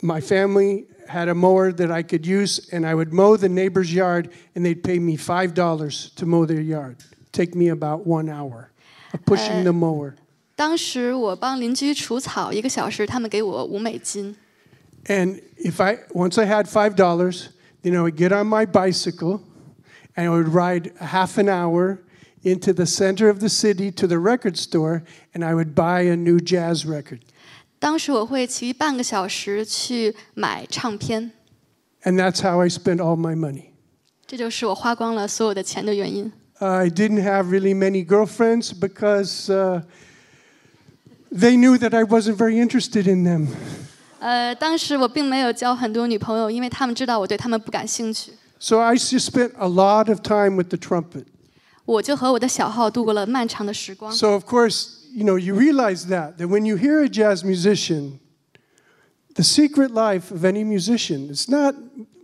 My family had a mower that I could use, and I would mow the neighbor's yard, and they'd pay me five dollars to mow their yard. Take me about one hour of pushing the mower. 当时我帮邻居除草一个小时，他们给我五美金。 And if I once I had five dollars, then I would get on my bicycle and I would ride a half an hour into the center of the city to the record store and I would buy a new jazz record. 当时我会骑半个小时去买唱片， And that's how I spent all my money. 这就是我花光了所有的钱的原因。 I didn't have really many girlfriends because uh, they knew that I wasn't very interested in them. 呃，当时我并没有交很多女朋友，因为他们知道我对他们不感兴趣。 So I just spent a lot of time with the trumpet. 我就和我的小号度过了漫长的时光。 So of course, you know, you realize that that when you hear a jazz musician, the secret life of any musician, it's not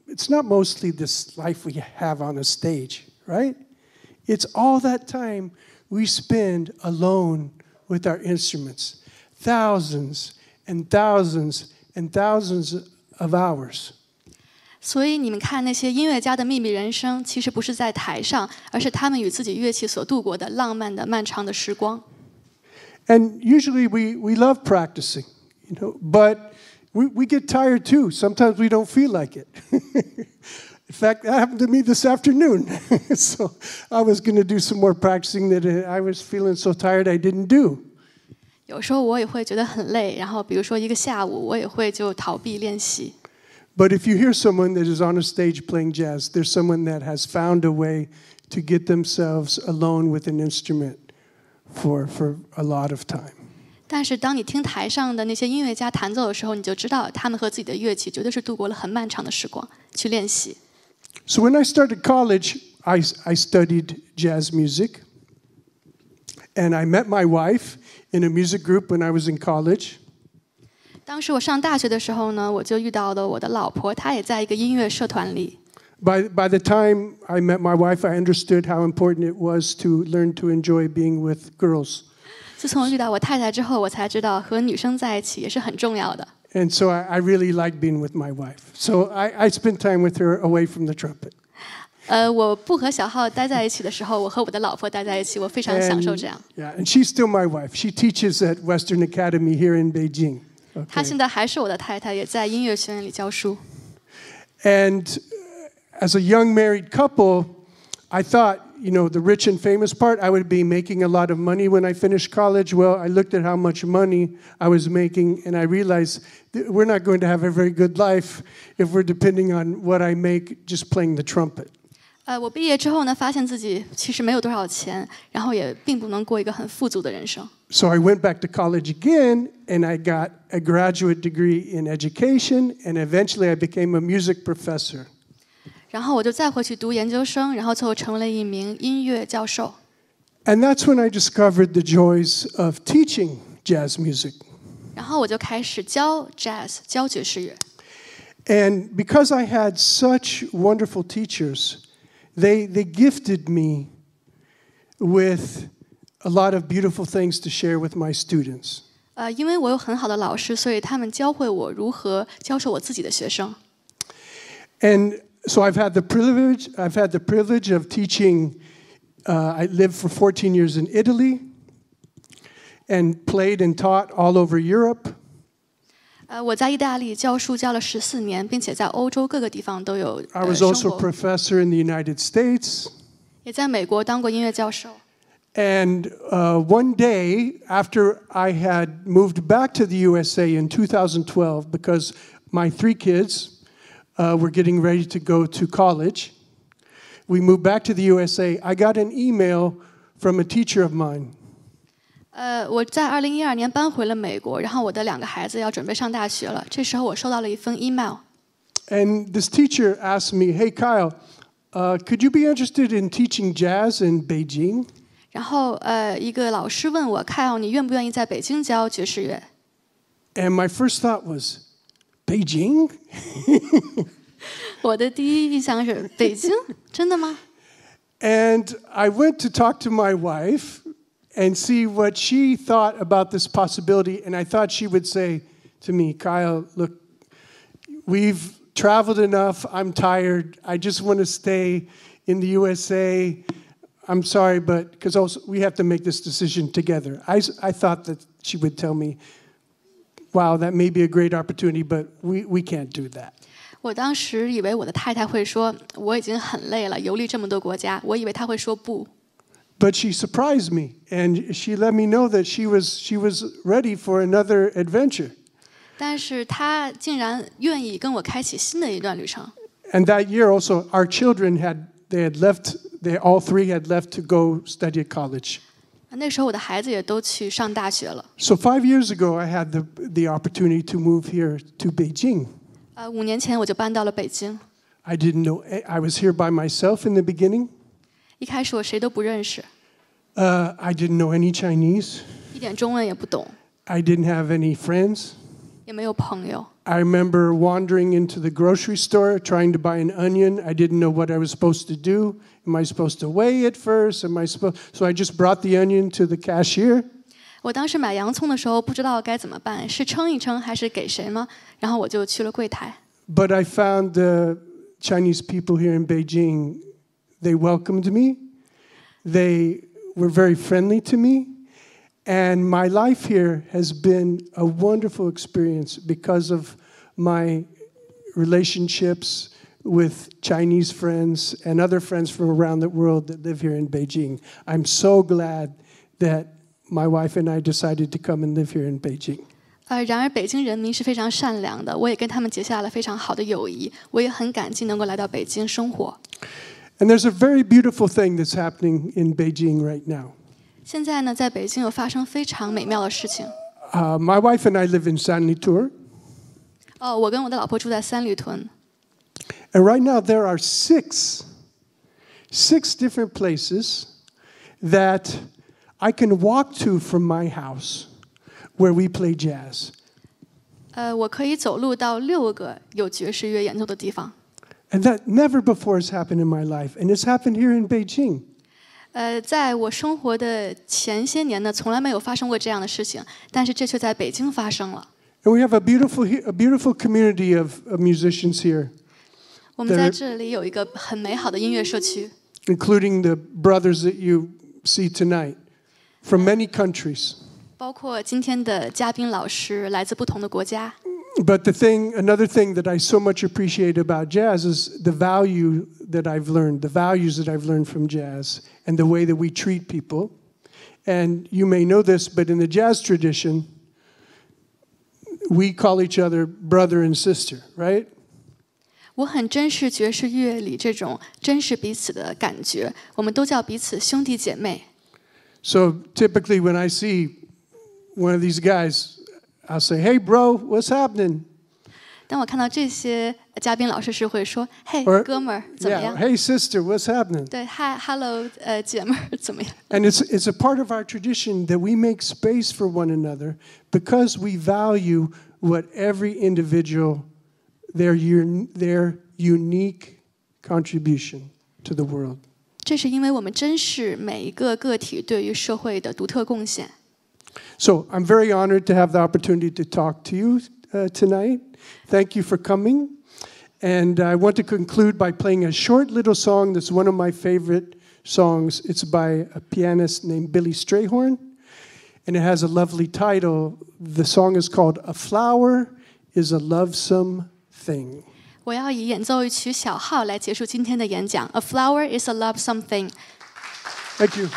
it's not mostly this life we have on a stage, right? It's all that time we spend alone with our instruments. Thousands and thousands and thousands of hours. 所以你们看那些音乐家的秘密人生，其实不是在台上，而是他们与自己乐器所度过的浪漫的漫长的时光。 And usually we, we love practicing, you know, but we, we get tired too. Sometimes we don't feel like it. [laughs] In fact, that happened to me this afternoon. [laughs] so I was going to do some more practicing that uh, I was feeling so tired I didn't do. 有时候我也会觉得很累，然后比如说一个下午，我也会就逃避练习。 But if you hear someone that is on a stage playing jazz, there's someone that has found a way to get themselves alone with an instrument for, for a lot of time. 但是当你听台上的那些音乐家弹奏的时候，你就知道他们和自己的乐器绝对是度过了很漫长的时光去练习。 So when I started college, I, I studied jazz music. And I met my wife in a music group when I was in college. 当时我上大学的时候呢，我就遇到了我的老婆，她也在一个音乐社团里。 By, by the time I met my wife, I understood how important it was to learn to enjoy being with girls. 自从遇到我太太之后，我才知道和女生在一起也是很重要的。 And so I, I really like being with my wife. So I, I spend time with her away from the trumpet. 呃，我不和小浩待在一起的时候，我和我的老婆待在一起，我非常享受这样。 yeah, and she's still my wife. She teaches at Western Academy here in Beijing. 她 Okay. 现在还是我的太太，也在音乐学院里教书。 And uh, as a young married couple, I thought, you know, the rich and famous part, I would be making a lot of money when I finished college. Well, I looked at how much money I was making, and I realized that we're not going to have a very good life if we're depending on what I make just playing the trumpet. 呃，我毕业之后呢，发现自己其实没有多少钱，然后也并不能过一个很富足的人生。 So I went back to college again, and I got a graduate degree in education, and eventually I became a music professor. 然后我就再回去读研究生，然后最后成为了一名音乐教授。 And that's when I discovered the joys of teaching jazz music. 然后我就开始教 jazz，教爵士乐。 And because I had such wonderful teachers, they, they gifted me with a lot of beautiful things to share with my students. 呃，因为我有很好的老师，所以他们教会我如何教授我自己的学生。 And so I've had the privilege, I've had the privilege of teaching. Uh, I lived for 14 years in Italy and played and taught all over Europe. 呃，我在意大利教书教了十四年，并且在欧洲各个地方都有 I 呃 was 生 also a 活， professor in the United States. 也在美国当过音乐教授。 And uh, one day, after I had moved back to the USA in 2012, because my three kids uh, were getting ready to go to college, we moved back to the USA. I got an email from a teacher of mine. 呃，我在二零一二年搬回了美国，然后我的两个孩子要准备上大学了。这时候我收到了一封 email， And this teacher asked me, Hey, Kyle, uh, could you be interested in teaching jazz in Beijing? 然后呃，一个老师问我，Kyle，你愿不愿意在北京教爵士乐？ And my first thought was, Beijing? [laughs] 我的第一印象是北京，真的吗？ And I went to talk to my wife and see what she thought about this possibility. And I thought she would say to me, Kyle, look, we've traveled enough. I'm tired. I just want to stay in the USA. I'm sorry, but because also we have to make this decision together. I, s- I thought that she would tell me, wow, that may be a great opportunity, but we, we can't do that. 我当时以为我的太太会说我已经很累了，游历这么多国家，我以为她会说不。 But she surprised me and she let me know that she was, she was ready for another adventure. 但是她竟然愿意跟我开启新的一段旅程。 And that year also, our children had, they had left, they all three had left to go study at college. 那时候我的孩子也都去上大学了。 So five years ago, I had the, the opportunity to move here to Beijing. 呃，五年前我就搬到了北京。 I didn't know, I was here by myself in the beginning. 一开始我谁都不认识， Uh, I didn't know any Chinese. 一点中文也不懂， I didn't have any friends. 也没有朋友。 I remember wandering into the grocery store trying to buy an onion. I didn't know what I was supposed to do. Am I supposed to weigh it first? Am I supposed? So I just brought the onion to the cashier. 我当时买洋葱的时候不知道该怎么办，是称一称还是给谁吗？然后我就去了柜台。 But I found the Chinese people here in Beijing. They welcomed me. They were very friendly to me. And my life here has been a wonderful experience because of my relationships with Chinese friends and other friends from around the world that live here in Beijing. I'm so glad that my wife and I decided to come and live here in Beijing. 呃，然而北京人民是非常善良的，我也跟他们结下了非常好的友谊，我也很感激能够来到北京生活。 And there's a very beautiful thing that's happening in Beijing right now. 现在呢，在北京有发生非常美妙的事情。 Uh, my wife and I live in Sanlitur, 哦，我跟我的老婆住在三里屯， and right now there are six, six different places that I can walk to from my house where we play jazz. 呃，我可以走路到六个有爵士乐演奏的地方。 And that never before has happened in my life. And it's happened here in Beijing. 呃，在我生活的前些年呢，从来没有发生过这样的事情，但是这却在北京发生了。 And we have a beautiful, he- a beautiful community of, of musicians here, 我们在对这里有一个很美好的音乐社区， including the brothers that you see tonight from many countries. 包括今天的嘉宾老师来自不同的国家。 But the thing, another thing that I so much appreciate about jazz is the value that I've learned, the values that I've learned from jazz, and the way that we treat people. And you may know this, but in the jazz tradition, we call each other brother and sister, right? 我很珍视爵士乐里这种珍视彼此的感觉，我们都叫彼此兄弟姐妹。 So typically, when I see one of these guys, I'll say, "Hey, bro, what's happening?" 当我看到这些嘉宾老师时，会说：“嘿， Or- 哥们儿，怎么 Yeah. 样？” Hey, sister, what's happening? 对，Hi Hello，呃，姐们儿怎么样？ And [laughs] it's, it's a part of our tradition that we make space for one another because we value what every individual, their, un, their unique contribution to the world. 这是因为我们珍视每一个个体对于社会的独特贡献。 So I'm very honored to have the opportunity to talk to you uh, tonight. Thank you for coming. And I want to conclude by playing a short little song that's one of my favorite songs. It's by a pianist named Billy Strayhorn, and it has a lovely title. The song is called A Flower is a Lovesome Thing. 我要以演奏一曲小号来结束今天的演讲。A flower is a love something。 Thank you.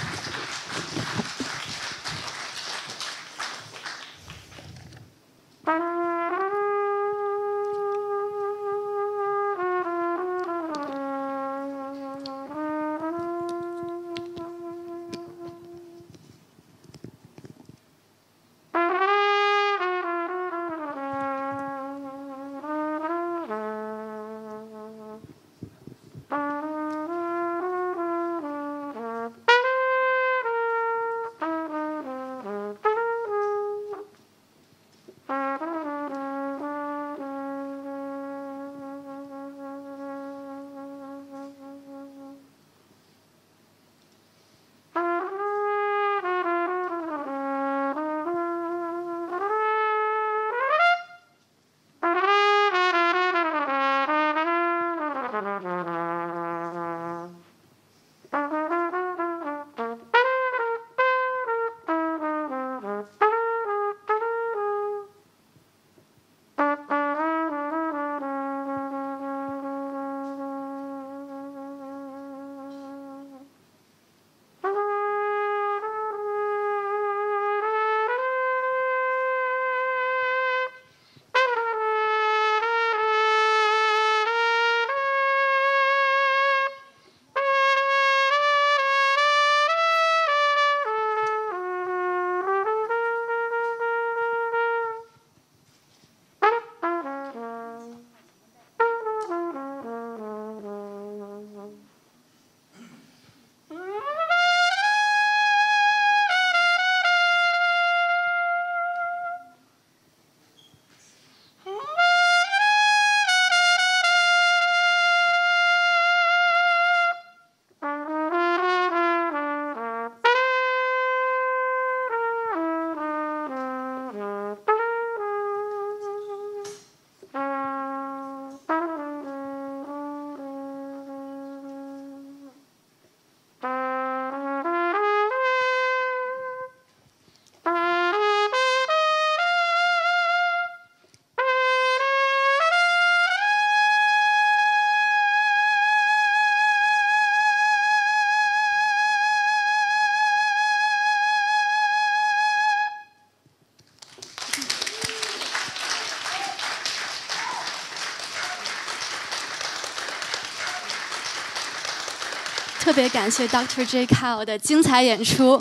特别感谢 Dr. J. Kyle 的精彩演出，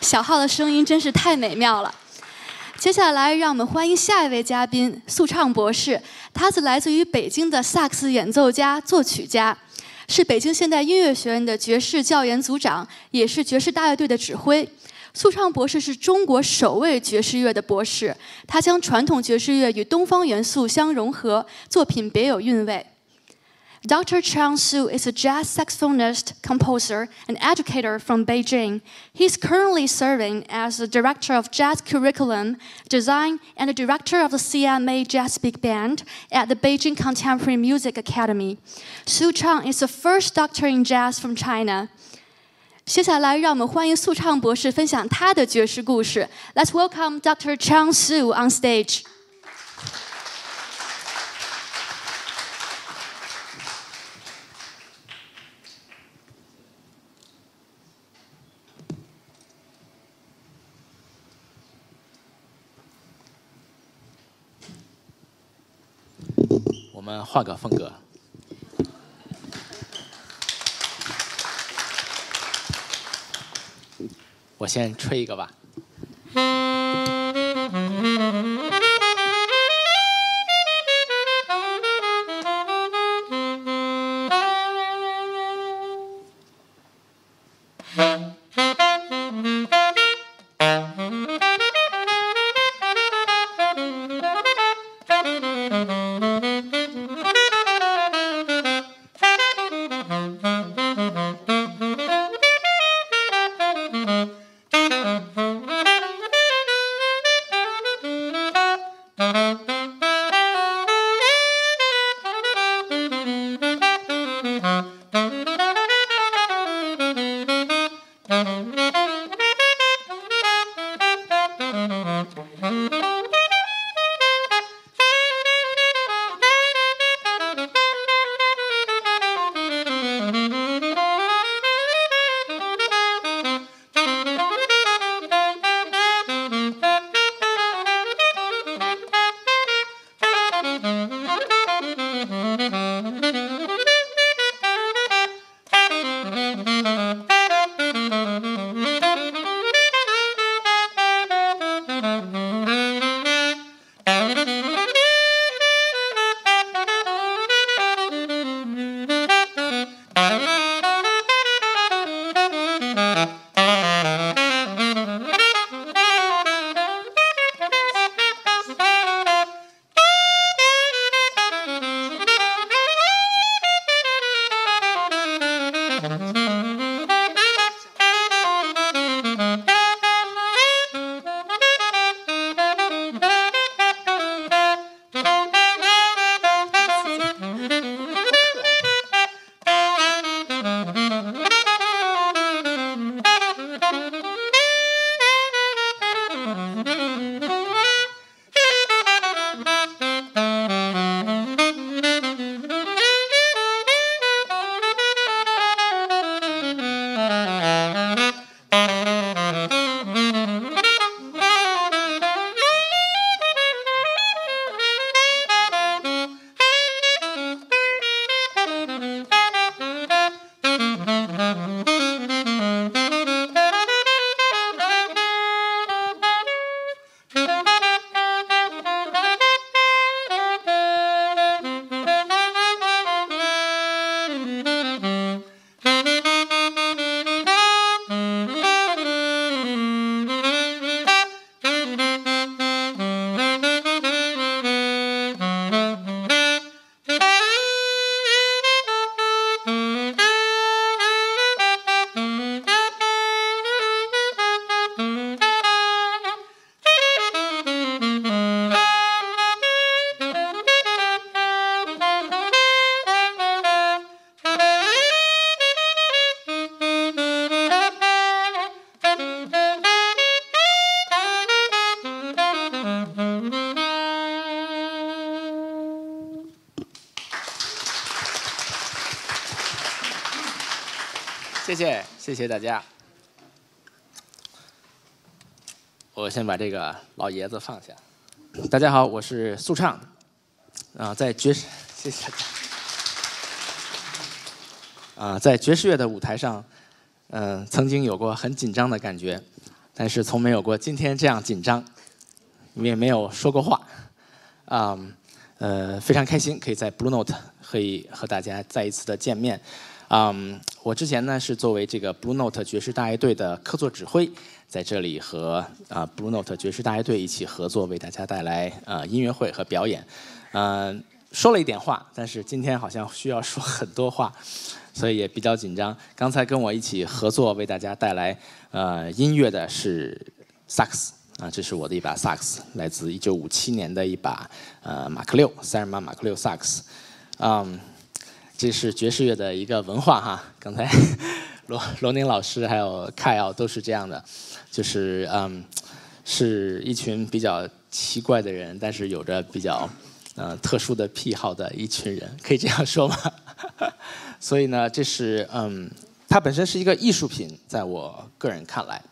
小号的声音真是太美妙了。接下来，让我们欢迎下一位嘉宾素畅博士，他是来自于北京的萨克斯演奏家、作曲家，是北京现代音乐学院的爵士教研组长，也是爵士大乐队的指挥。苏畅博士是中国首位爵士乐的博士，他将传统爵士乐与东方元素相融合，作品别有韵味。Dr. Chang Su is a jazz saxophonist, composer, and educator from Beijing. He's currently serving as the director of jazz curriculum, design, and the director of the CMA Jazz Big Band at the Beijing Contemporary Music Academy. Su Chang is the first doctor in jazz from China. 接下来，让我们欢迎苏畅博士分享他的爵士故事。Let's welcome Dr. Chang Su on stage. 们换个风格。我先吹一个吧。谢，谢大家。我先把这个老爷子放下。大家好，我是苏畅。啊，在爵士，谢谢大家。啊，在爵士乐的舞台上，嗯，曾经有过很紧张的感觉，但是从没有过今天这样紧张，也没有说过话。啊，呃，非常开心可以在 Blue Note 可以和大家再一次的见面。嗯，我之前呢是作为这个 Blue Note 爵士大乐队的客座指挥，在这里和啊 Blue Note 爵士大乐队一起合作，为大家带来呃音乐会和表演。嗯，说了一点话，但是今天好像需要说很多话，所以也比较紧张。刚才跟我一起合作为大家带来呃音乐的是萨克斯啊，这是我的一把萨克斯，来自1957年的一把呃马克六塞尔曼马克六萨克斯，嗯。这是爵士乐的一个文化哈，刚才 [laughs] 罗罗宁老师还有凯奥都是这样的，就是嗯，是一群比较奇怪的人，但是有着比较呃特殊的癖好的一群人，可以这样说吗？[laughs] 所以呢，这是嗯，它本身是一个艺术品，在我个人看来，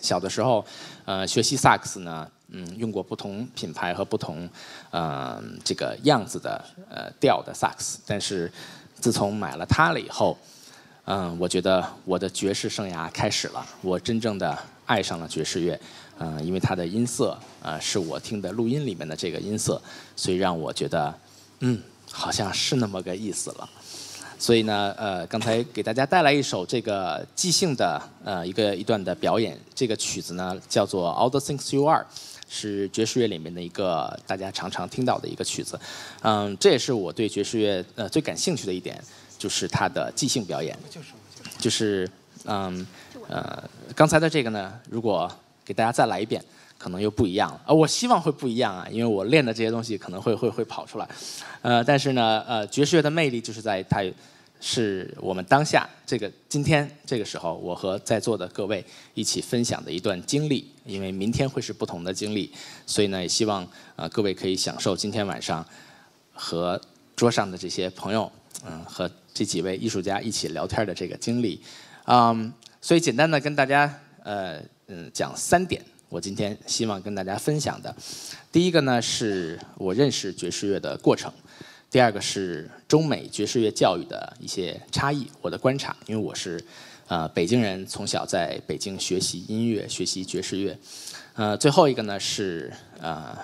小的时候呃学习萨克斯呢，嗯，用过不同品牌和不同呃这个样子的呃调的萨克斯，但是。自从买了它了以后，嗯，我觉得我的爵士生涯开始了。我真正的爱上了爵士乐，嗯，因为它的音色，呃，是我听的录音里面的这个音色，所以让我觉得，嗯，好像是那么个意思了。所以呢，呃，刚才给大家带来一首这个即兴的，呃，一个一段的表演。这个曲子呢，叫做《All the Things You Are》。是爵士乐里面的一个大家常常听到的一个曲子，嗯，这也是我对爵士乐呃最感兴趣的一点，就是它的即兴表演。就是嗯呃刚才的这个呢，如果给大家再来一遍，可能又不一样了。呃，我希望会不一样啊，因为我练的这些东西可能会会会跑出来。呃，但是呢，呃，爵士乐的魅力就是在它。是我们当下这个今天这个时候，我和在座的各位一起分享的一段经历。因为明天会是不同的经历，所以呢，也希望啊各位可以享受今天晚上和桌上的这些朋友，嗯，和这几位艺术家一起聊天的这个经历。嗯，所以简单的跟大家呃嗯讲三点，我今天希望跟大家分享的。第一个呢，是我认识爵士乐的过程。第二个是中美爵士乐教育的一些差异，我的观察，因为我是，呃，北京人，从小在北京学习音乐，学习爵士乐，呃，最后一个呢是呃，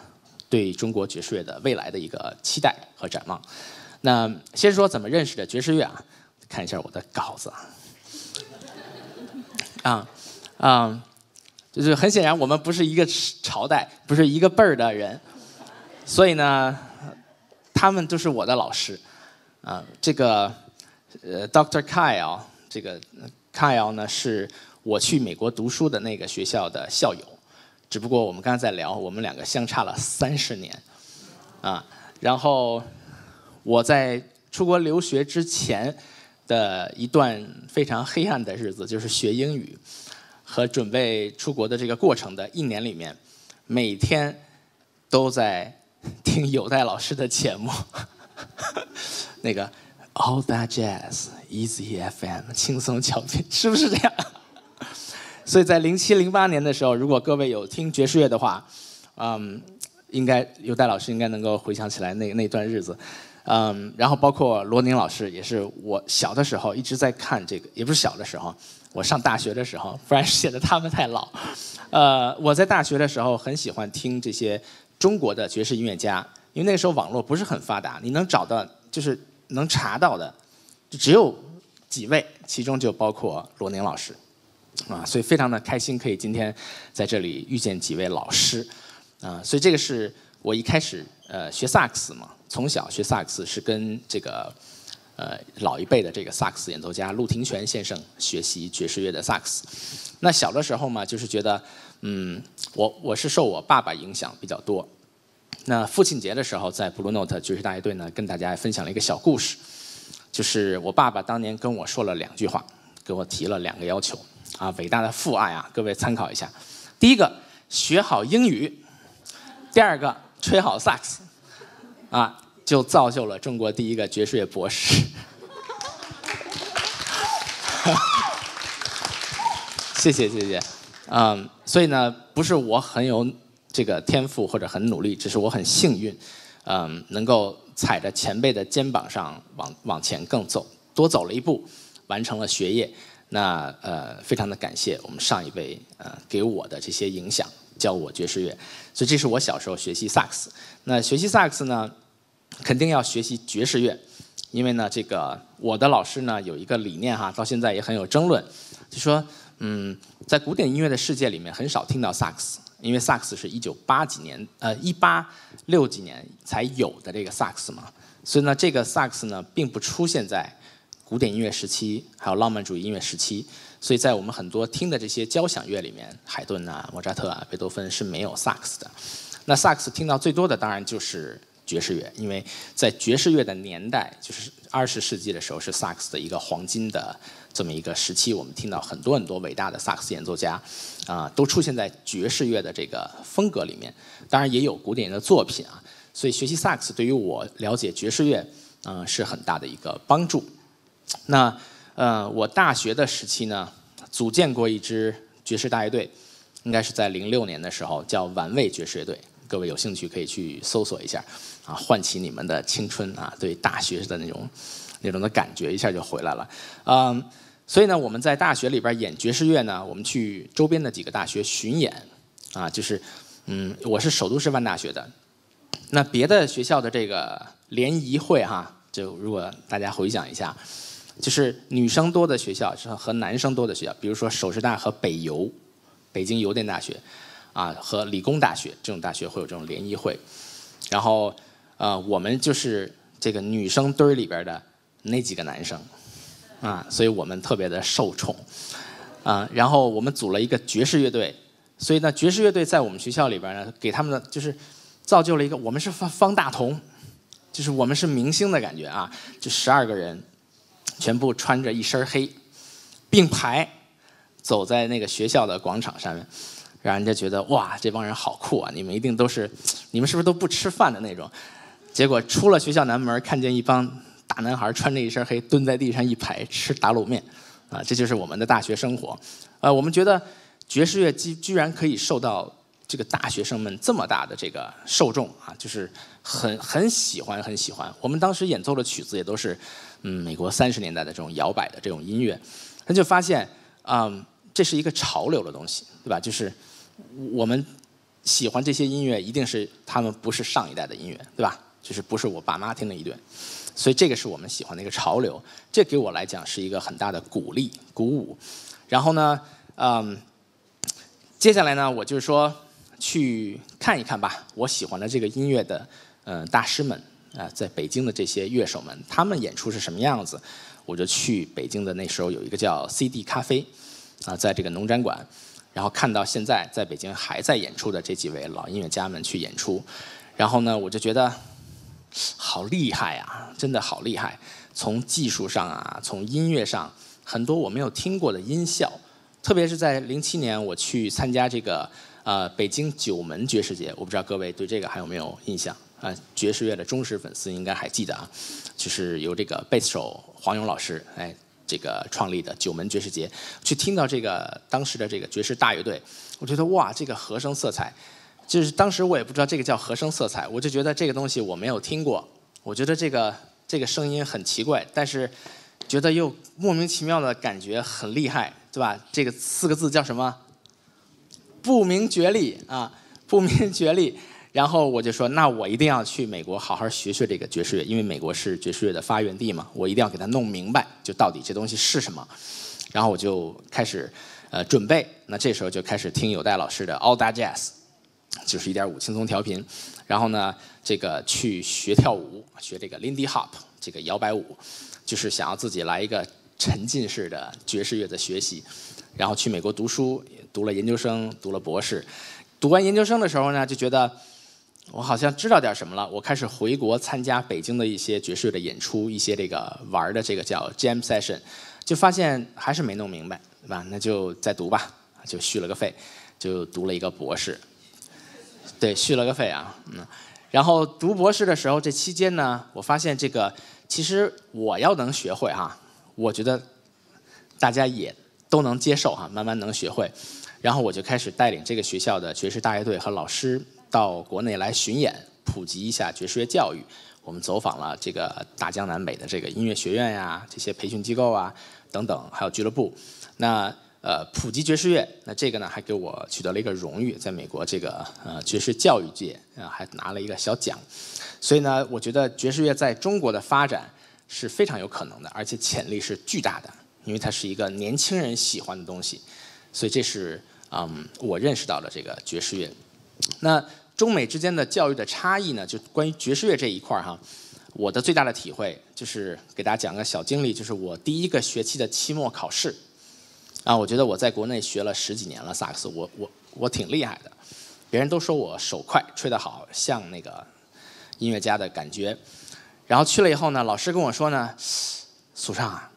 对中国爵士乐的未来的一个期待和展望。那先说怎么认识的爵士乐啊？看一下我的稿子啊，啊，就是很显然我们不是一个朝代，不是一个辈儿的人，所以呢。他们都是我的老师，啊，这个呃，Dr. Kyle，这个 Kyle 呢是我去美国读书的那个学校的校友，只不过我们刚才在聊，我们两个相差了三十年，啊，然后我在出国留学之前的一段非常黑暗的日子，就是学英语和准备出国的这个过程的一年里面，每天都在。[laughs] 听有代老师的节目，那个 All That Jazz Easy FM 轻松巧品，是不是这样？所以在零七零八年的时候，如果各位有听爵士乐的话，嗯，应该有代老师应该能够回想起来那那段日子，嗯，然后包括罗宁老师，也是我小的时候一直在看这个，也不是小的时候，我上大学的时候，不然显得他们太老。呃，我在大学的时候很喜欢听这些。中国的爵士音乐家，因为那个时候网络不是很发达，你能找到就是能查到的，就只有几位，其中就包括罗宁老师，啊，所以非常的开心可以今天在这里遇见几位老师，啊，所以这个是我一开始呃学萨克斯嘛，从小学萨克斯是跟这个呃老一辈的这个萨克斯演奏家陆廷权先生学习爵士乐的萨克斯，那小的时候嘛，就是觉得。嗯，我我是受我爸爸影响比较多。那父亲节的时候，在 Blue Note 爵士大乐队呢，跟大家分享了一个小故事，就是我爸爸当年跟我说了两句话，给我提了两个要求啊，伟大的父爱啊，各位参考一下。第一个，学好英语；第二个，吹好萨克斯，啊，就造就了中国第一个爵士乐博士。[laughs] 谢谢谢谢。嗯，所以呢，不是我很有这个天赋或者很努力，只是我很幸运，嗯，能够踩着前辈的肩膀上往往前更走，多走了一步，完成了学业。那呃，非常的感谢我们上一位呃给我的这些影响，教我爵士乐。所以这是我小时候学习萨克斯。那学习萨克斯呢，肯定要学习爵士乐，因为呢，这个我的老师呢有一个理念哈，到现在也很有争论，就说嗯，在古典音乐的世界里面很少听到萨克斯，因为萨克斯是一九八几年呃一八六几年才有的这个萨克斯嘛，所以呢，这个萨克斯呢并不出现在古典音乐时期，还有浪漫主义音乐时期，所以在我们很多听的这些交响乐里面，海顿啊、莫扎特啊、贝多芬是没有萨克斯的。那萨克斯听到最多的当然就是爵士乐，因为在爵士乐的年代，就是二十世纪的时候，是萨克斯的一个黄金的这么一个时期。我们听到很多很多伟大的萨克斯演奏家，啊，都出现在爵士乐的这个风格里面。当然也有古典的作品啊，所以学习萨克斯对于我了解爵士乐，嗯，是很大的一个帮助。那呃，我大学的时期呢，组建过一支爵士大乐队，应该是在零六年的时候，叫玩味爵士乐队。各位有兴趣可以去搜索一下，啊，唤起你们的青春啊，对大学的那种那种的感觉，一下就回来了。嗯，所以呢，我们在大学里边演爵士乐呢，我们去周边的几个大学巡演，啊，就是嗯，我是首都师范大学的，那别的学校的这个联谊会哈，就如果大家回想一下。就是女生多的学校是和男生多的学校，比如说首师大和北邮，北京邮电大学，啊和理工大学这种大学会有这种联谊会，然后呃我们就是这个女生堆里边的那几个男生，啊所以我们特别的受宠，啊然后我们组了一个爵士乐队，所以呢爵士乐队在我们学校里边呢给他们的就是造就了一个我们是方方大同，就是我们是明星的感觉啊，就十二个人。全部穿着一身黑，并排走在那个学校的广场上面，让人家觉得哇，这帮人好酷啊！你们一定都是，你们是不是都不吃饭的那种？结果出了学校南门，看见一帮大男孩穿着一身黑，蹲在地上一排吃打卤面，啊，这就是我们的大学生活。呃，我们觉得爵士乐居居然可以受到这个大学生们这么大的这个受众啊，就是很很喜欢很喜欢。我们当时演奏的曲子也都是。嗯，美国三十年代的这种摇摆的这种音乐，他就发现，嗯，这是一个潮流的东西，对吧？就是我们喜欢这些音乐，一定是他们不是上一代的音乐，对吧？就是不是我爸妈听的一对，所以这个是我们喜欢的一个潮流，这给我来讲是一个很大的鼓励、鼓舞。然后呢，嗯，接下来呢，我就是说去看一看吧，我喜欢的这个音乐的，嗯，大师们。啊，在北京的这些乐手们，他们演出是什么样子？我就去北京的那时候有一个叫 CD 咖啡，啊，在这个农展馆，然后看到现在在北京还在演出的这几位老音乐家们去演出，然后呢，我就觉得好厉害啊，真的好厉害！从技术上啊，从音乐上，很多我没有听过的音效，特别是在零七年我去参加这个呃北京九门爵士节，我不知道各位对这个还有没有印象？啊，爵士乐的忠实粉丝应该还记得啊，就是由这个贝斯手黄勇老师哎，这个创立的九门爵士节，去听到这个当时的这个爵士大乐队，我觉得哇，这个和声色彩，就是当时我也不知道这个叫和声色彩，我就觉得这个东西我没有听过，我觉得这个这个声音很奇怪，但是觉得又莫名其妙的感觉很厉害，对吧？这个四个字叫什么？不明觉厉啊，不明觉厉。然后我就说，那我一定要去美国好好学学这个爵士乐，因为美国是爵士乐的发源地嘛，我一定要给它弄明白，就到底这东西是什么。然后我就开始呃准备，那这时候就开始听有代老师的 All That Jazz，就是一点五轻松调频。然后呢，这个去学跳舞，学这个 Lindy Hop 这个摇摆舞，就是想要自己来一个沉浸式的爵士乐的学习。然后去美国读书，读了研究生，读了博士。读完研究生的时候呢，就觉得。我好像知道点什么了。我开始回国参加北京的一些爵士乐的演出，一些这个玩的这个叫 jam session，就发现还是没弄明白，对吧？那就再读吧，就续了个费，就读了一个博士。对，续了个费啊，嗯。然后读博士的时候，这期间呢，我发现这个其实我要能学会哈，我觉得大家也都能接受哈，慢慢能学会。然后我就开始带领这个学校的爵士大乐队和老师。到国内来巡演，普及一下爵士乐教育。我们走访了这个大江南北的这个音乐学院呀，这些培训机构啊等等，还有俱乐部。那呃，普及爵士乐，那这个呢还给我取得了一个荣誉，在美国这个呃爵士教育界啊还拿了一个小奖。所以呢，我觉得爵士乐在中国的发展是非常有可能的，而且潜力是巨大的，因为它是一个年轻人喜欢的东西，所以这是嗯我认识到了这个爵士乐。那中美之间的教育的差异呢，就关于爵士乐这一块儿哈，我的最大的体会就是给大家讲个小经历，就是我第一个学期的期末考试啊，我觉得我在国内学了十几年了萨克斯，我我我挺厉害的，别人都说我手快，吹得好，像那个音乐家的感觉。然后去了以后呢，老师跟我说呢，苏畅啊，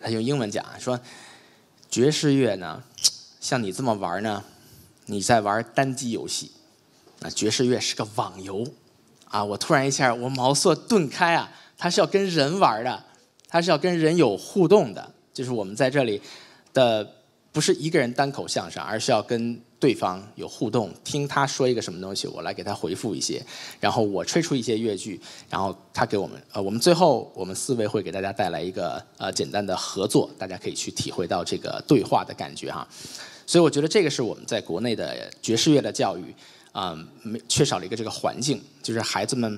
他用英文讲说，爵士乐呢，像你这么玩呢，你在玩单机游戏，那爵士乐是个网游，啊，我突然一下我茅塞顿开啊，它是要跟人玩的，它是要跟人有互动的，就是我们在这里的不是一个人单口相声，而是要跟。对方有互动，听他说一个什么东西，我来给他回复一些，然后我吹出一些乐句，然后他给我们，呃，我们最后我们四位会给大家带来一个呃简单的合作，大家可以去体会到这个对话的感觉哈。所以我觉得这个是我们在国内的爵士乐的教育啊，没缺少了一个这个环境，就是孩子们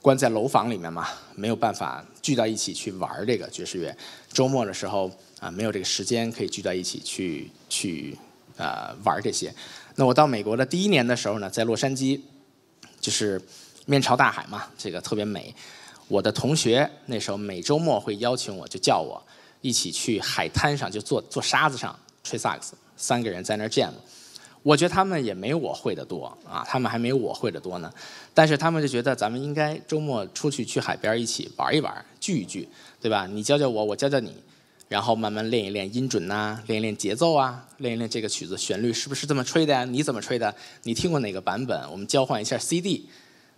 关在楼房里面嘛，没有办法聚到一起去玩这个爵士乐，周末的时候啊，没有这个时间可以聚到一起去去。呃，玩这些。那我到美国的第一年的时候呢，在洛杉矶，就是面朝大海嘛，这个特别美。我的同学那时候每周末会邀请我，就叫我一起去海滩上，就坐坐沙子上吹萨克斯，三个人在那儿 jam。我觉得他们也没我会的多啊，他们还没我会的多呢。但是他们就觉得咱们应该周末出去去海边一起玩一玩，聚一聚，对吧？你教教我，我教教你。然后慢慢练一练音准呐，练一练节奏啊，练一练这个曲子旋律是不是这么吹的呀？你怎么吹的？你听过哪个版本？我们交换一下 CD，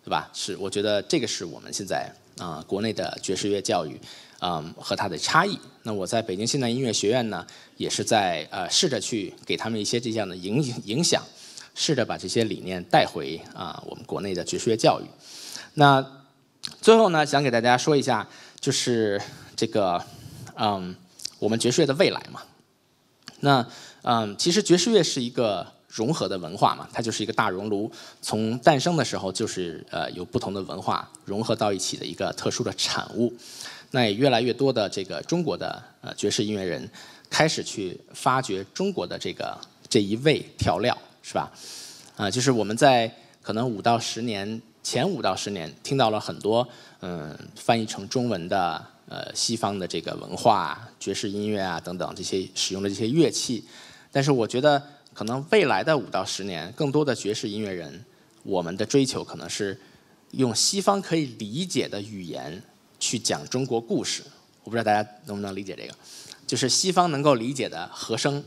对吧？是，我觉得这个是我们现在啊国内的爵士乐教育，嗯和它的差异。那我在北京现代音乐学院呢，也是在呃试着去给他们一些这样的影影响，试着把这些理念带回啊我们国内的爵士乐教育。那最后呢，想给大家说一下，就是这个嗯。我们爵士乐的未来嘛，那嗯，其实爵士乐是一个融合的文化嘛，它就是一个大熔炉，从诞生的时候就是呃有不同的文化融合到一起的一个特殊的产物。那也越来越多的这个中国的呃爵士音乐人开始去发掘中国的这个这一味调料，是吧？啊，就是我们在可能五到十年前五到十年听到了很多嗯翻译成中文的。呃，西方的这个文化、爵士音乐啊等等这些使用的这些乐器，但是我觉得可能未来的五到十年，更多的爵士音乐人，我们的追求可能是用西方可以理解的语言去讲中国故事。我不知道大家能不能理解这个，就是西方能够理解的和声、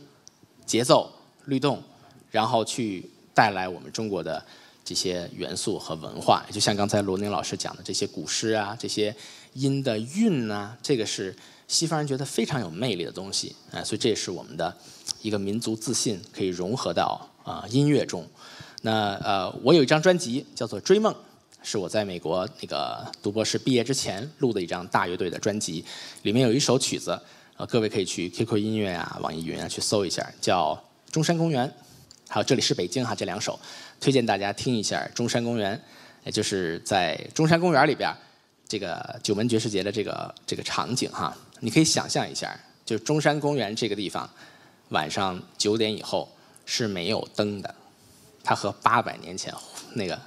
节奏、律动，然后去带来我们中国的这些元素和文化。就像刚才罗宁老师讲的这些古诗啊，这些。音的韵呢，这个是西方人觉得非常有魅力的东西，啊，所以这也是我们的一个民族自信可以融合到啊音乐中。那呃，我有一张专辑叫做《追梦》，是我在美国那个读博士毕业之前录的一张大乐队的专辑，里面有一首曲子，呃，各位可以去 QQ 音乐啊、网易云啊去搜一下，叫《中山公园》，还有这里是北京哈，这两首推荐大家听一下《中山公园》，也就是在中山公园里边。这个九门爵士节的这个这个场景哈，你可以想象一下，就中山公园这个地方，晚上九点以后是没有灯的，它和八百年前那个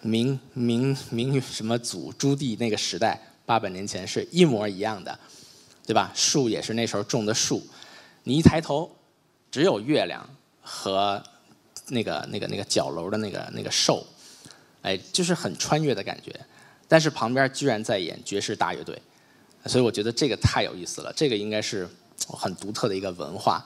明明明什么祖朱棣那个时代八百年前是一模一样的，对吧？树也是那时候种的树，你一抬头，只有月亮和那个那个那个角楼的那个那个兽，哎，就是很穿越的感觉。但是旁边居然在演爵士大乐队，所以我觉得这个太有意思了。这个应该是很独特的一个文化，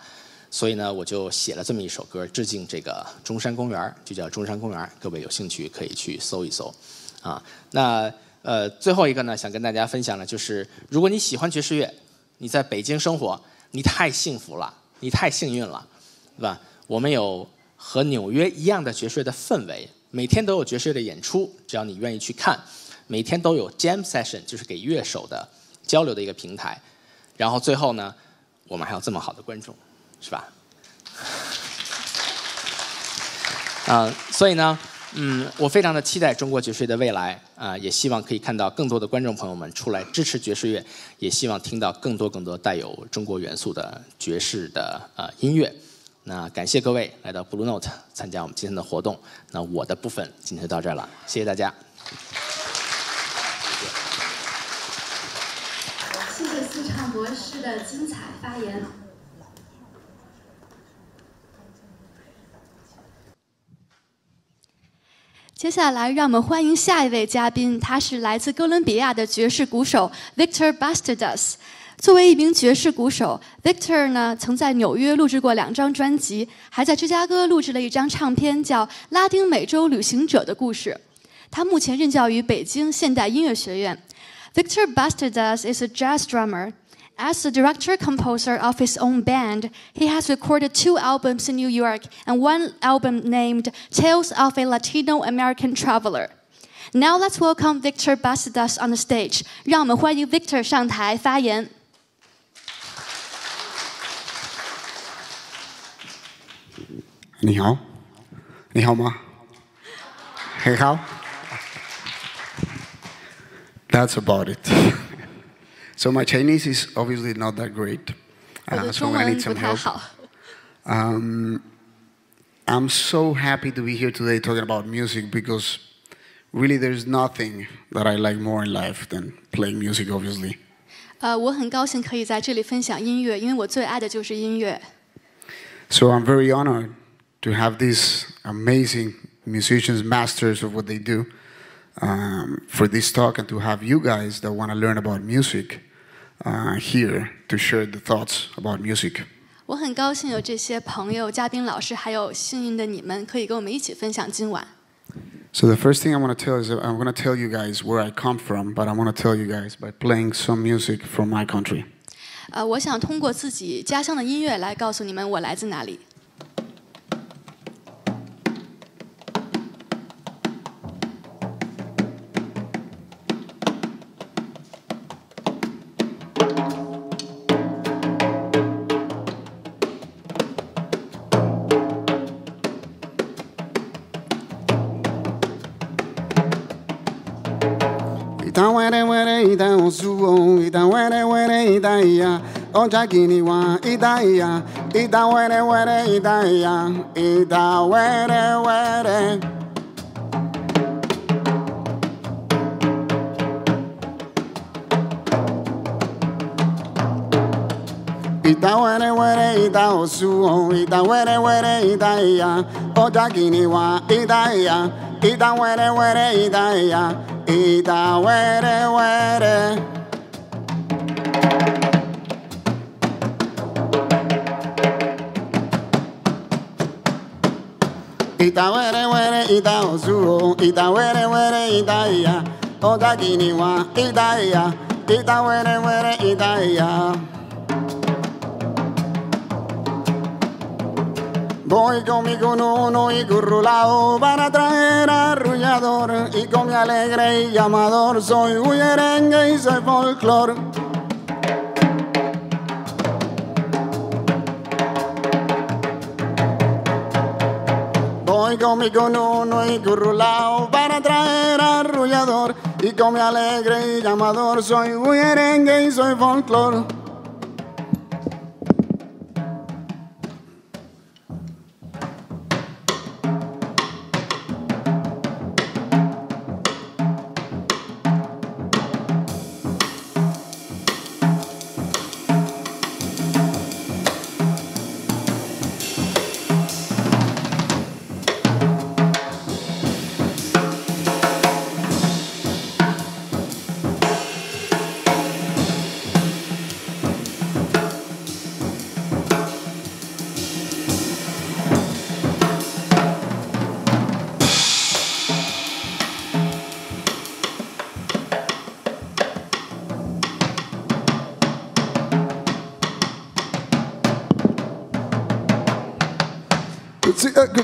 所以呢，我就写了这么一首歌，致敬这个中山公园，就叫中山公园。各位有兴趣可以去搜一搜。啊，那呃，最后一个呢，想跟大家分享的就是，如果你喜欢爵士乐，你在北京生活，你太幸福了，你太幸运了，对吧？我们有和纽约一样的爵士乐的氛围，每天都有爵士乐的演出，只要你愿意去看。每天都有 jam session，就是给乐手的交流的一个平台。然后最后呢，我们还有这么好的观众，是吧？啊，所以呢，嗯，我非常的期待中国爵士乐的未来啊、也希望可以看到更多的观众朋友们出来支持爵士乐，也希望听到更多更多带有中国元素的爵士的呃音乐。那感谢各位来到 Blue Note 参加我们今天的活动。那我的部分今天就到这儿了，谢谢大家。谢谢思畅博士的精彩发言。接下来，让我们欢迎下一位嘉宾，他是来自哥伦比亚的爵士鼓手 Victor Bastadas。作为一名爵士鼓手，Victor 呢曾在纽约录制过两张专辑，还在芝加哥录制了一张唱片，叫《拉丁美洲旅行者的故事》。他目前任教于北京现代音乐学院。Victor Bastadas is a jazz drummer. As the director composer of his own band, he has recorded two albums in New York and one album named Tales of a Latino American Traveler. Now let's welcome Victor Bastadas on the stage. 让我们欢迎 Victor 上台发言。 你好，你好吗？很好。That's about it. so my Chinese is obviously not that great. 我 Uh, 的 so 中 I 文 need 不 some 太 help. 好。 Um, I'm so happy to be here today talking about music because really there's nothing that I like more in life than playing music, obviously. 呃，我很高兴可以在这里分享音乐，因为我最爱的就是音乐。 So I'm very honored to have these amazing musicians, masters of what they do, um, for this talk and to have you guys that want to learn about music uh, here to share the thoughts about music. 我很高兴有这些朋友、嘉宾、老师，还有幸运的你们，可以跟我们一起分享今晚。 So the first thing I want to tell is that I'm going to tell you guys where I come from, but I want to tell you guys by playing some music from my country. 呃，我想通过自己家乡的音乐来告诉你们我来自哪里。 oja gini wa ida ya ida were were ida ya ida were were. Ida were were ida osu ida were were ida ya oja gini wa ida ya ida were were ida ya ida were were. Ita were were ita osuo ita were were ita kini wa ita iya. Ita were were ita iya. Voy conmigo con uno y currulao para traer arrullador. Y con mi alegre y llamador soy huyerengue y soy folclor. Voy con uno y currulao para traer arrullador y con mi alegre y llamador soy huyerengue y soy folclor.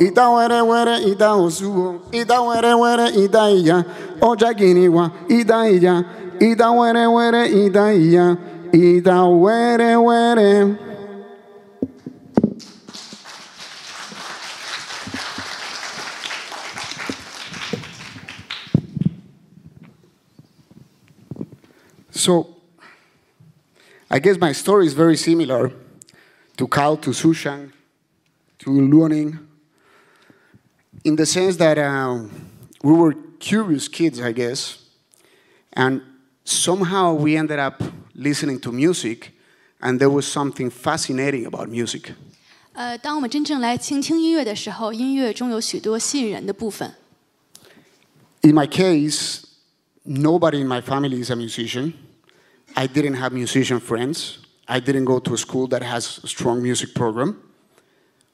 Ita were were ita osuo, ita were were ita iya, oja giniwa ita iya, ita were were ita iya, ita were were. So, I guess my story is very similar to Kyle, to Sushan, to Luaning, in the sense that um, we were curious kids, I guess, and somehow we ended up listening to music, and there was something fascinating about music. 呃，当我们真正来倾听音乐的时候，音乐中有许多吸引人的部分。 In my case, nobody in my family is a musician. I didn't have musician friends. I didn't go to a school that has a strong music program.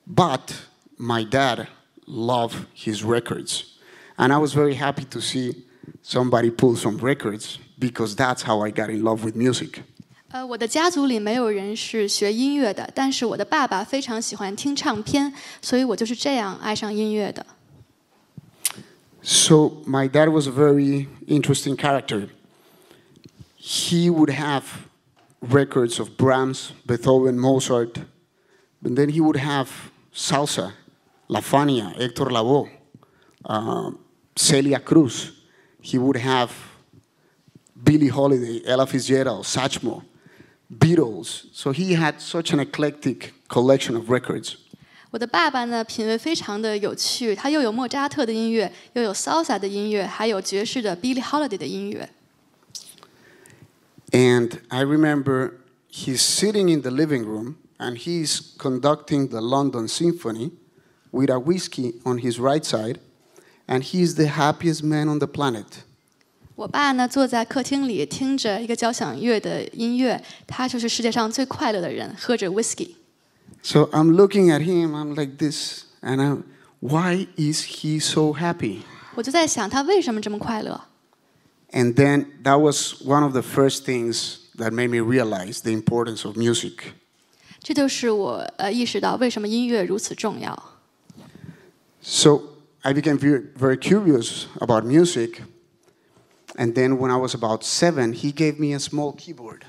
But my dad loved his records. And I was very happy to see somebody pull some records because that's how I got in love with music. 呃，我的家族里没有人是学音乐的，但是我的爸爸非常喜欢听唱片，所以我就是这样爱上音乐的。 So my dad was a very interesting character. He would have records of Brahms, Beethoven, Mozart, but then he would have salsa, La Fania, Héctor Lavoe, uh, Celia Cruz. He would have Billie Holiday, Ella Fitzgerald, Satchmo, Beatles. So he had such an eclectic collection of records. 我的爸爸呢，品味非常的有趣，他又有莫扎特的音乐，又有 salsa 的音乐，还有爵士的 Billie Holiday 的音乐。 And I remember he's sitting in the living room and he's conducting the London Symphony with a whiskey on his right side, and he's the happiest man on the planet. 我爸呢，坐在客厅里听着一个交响乐的音乐，他就是世界上最快乐的人，喝着 whisky。 So I'm looking at him, I'm like this, and I'm, why is he so happy? 我就在想，他为什么这么快乐？ And then that was one of the first things that made me realize the importance of music. 这就是我呃意识到为什么音乐如此重要。 So I became very, very curious about music. And then when I was about seven, he gave me a small keyboard.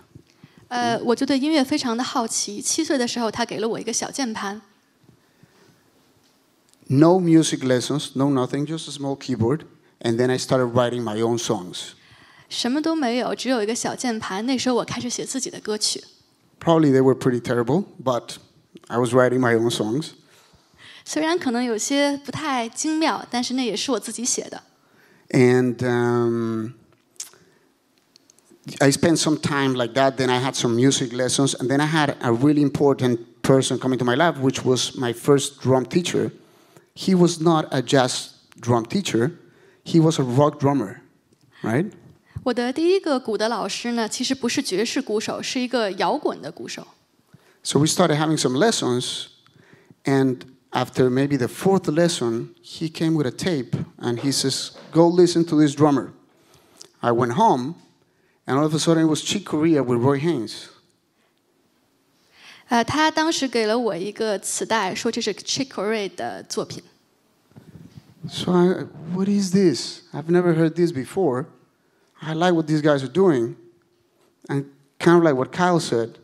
呃，我就对音乐非常的好奇。七岁的时候，他给了我一个小键盘， No music lessons, no nothing, just a small keyboard. And then I started writing my own songs. 什么都没有，只有一个小键盘。那时候我开始写自己的歌曲， Probably they were pretty terrible, but I was writing my own songs. 虽然可能有些不太精妙，但是那也是我自己写的。 And um, I spent some time like that. Then I had some music lessons. And then I had a really important person coming to my life, which was my first drum teacher. He was not a jazz drum teacher, he was a rock drummer, right? 我的第一个鼓的老师呢，其实不是爵士鼓手，是一个摇滚的鼓手。 So we started having some lessons. And after maybe the fourth lesson, he came with a tape and he says, Go listen to this drummer. I went home, and all of a sudden it was Chick Corea with Roy Haynes. 呃，他当时给了我一个磁带，说这是 Chick Corea 的作品。 So I, what is this? I've never heard this before. I like what these guys are doing. And kind of like what Kyle said,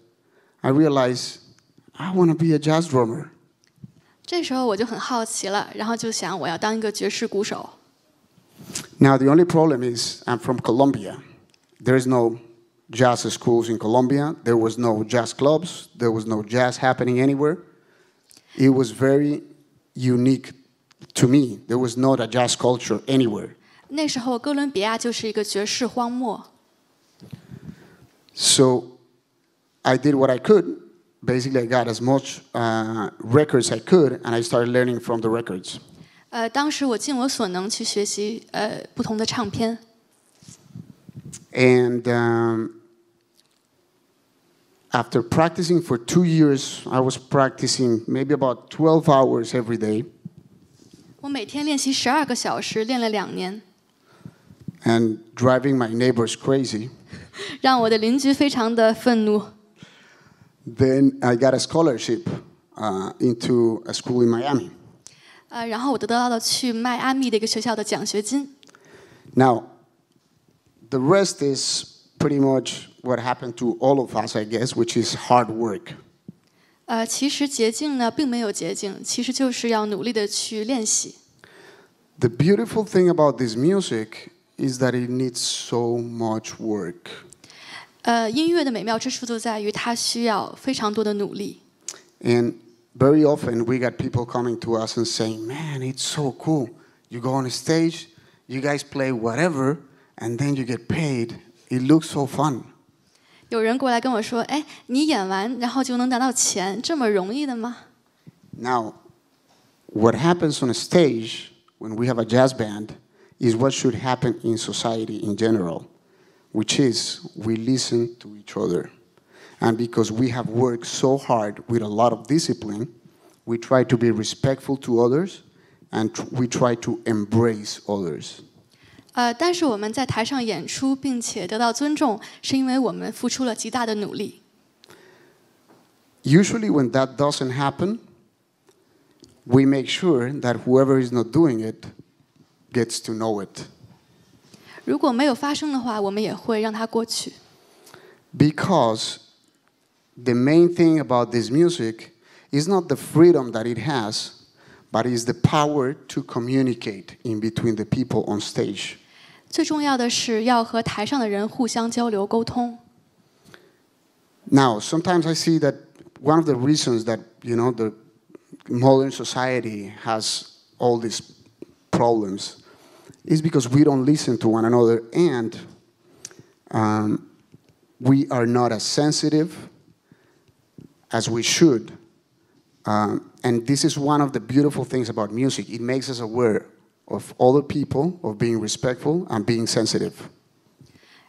I realized I want to be a jazz drummer. 这时候我就很好奇了，然后就想我要当一个爵士鼓手。 Now, the only problem is I'm from Colombia. There's no jazz schools in Colombia. There was no jazz clubs. There was no jazz happening anywhere. It was very unique to me. There was not a jazz culture anywhere. 那时候哥伦比亚就是一个爵士荒漠， So I did what I could. Basically, I got as much uh, records I could, and I started learning from the records. 呃，当时我尽我所能去学习呃不同的唱片。 And um, after practicing for two years, I was practicing maybe about 12 hours every day. 我每天练习十二个小时，练了两年。 and driving my neighbors crazy. [laughs] 让我的邻居非常的愤怒。 Then I got a scholarship uh, into a school in Miami. 呃，然后我得到了去迈阿密的一个学校的奖学金。 Now, the rest is pretty much what happened to all of us, I guess, which is hard work. 呃，其实捷径呢并没有捷径，其实就是要努力的去练习。 The beautiful thing about this music is that it needs so much work. 呃，音乐的美妙之处就在于它需要非常多的努力。 And very often we got people coming to us and saying, Man, it's so cool. You go on a stage, you guys play whatever, and then you get paid. It looks so fun. 有人过来跟我说：“哎，你演完然后就能拿到钱，这么容易的吗 Now, what happens on a stage when we have a jazz band is what should happen in society in general, which is we listen to each other. And because we have worked so hard with a lot of discipline, we try to be respectful to others and tr- we try to embrace others.？” 呃，但是我们在台上演出并且得到尊重，是因为我们付出了极大的努力。 Usually, when that doesn't happen, we make sure that whoever is not doing it gets to know it. 如果没有发生的话，我们也会让它过去。 Because the main thing about this music is not the freedom that it has, but is the power to communicate in between the people on stage. 最重要的是要和台上的人互相交流沟通。 Now, sometimes I see that one of the reasons that you know the modern society has all these problems is because we don't listen to one another and um, we are not as sensitive as we should. Um, and this is one of the beautiful things about music. It makes us aware of other people, of being respectful and being sensitive.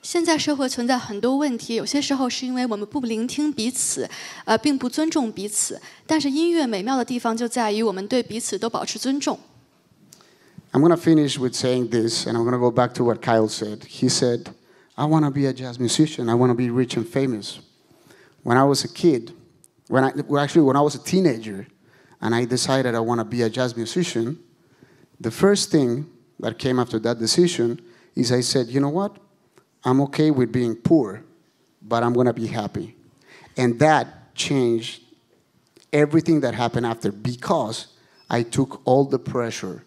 现在社会存在很多问题，有些时候是因为我们不聆听彼此，呃，并不尊重彼此。但是音乐美妙的地方就在于我们对彼此都保持尊重。 I'm going to finish with saying this, and I'm going to go back to what Kyle said. He said, I want to be a jazz musician. I want to be rich and famous. When I was a kid, when I, well, actually, when I was a teenager, and I decided I want to be a jazz musician, the first thing that came after that decision is I said, you know what? I'm okay with being poor, but I'm going to be happy. And that changed everything that happened after because I took all the pressure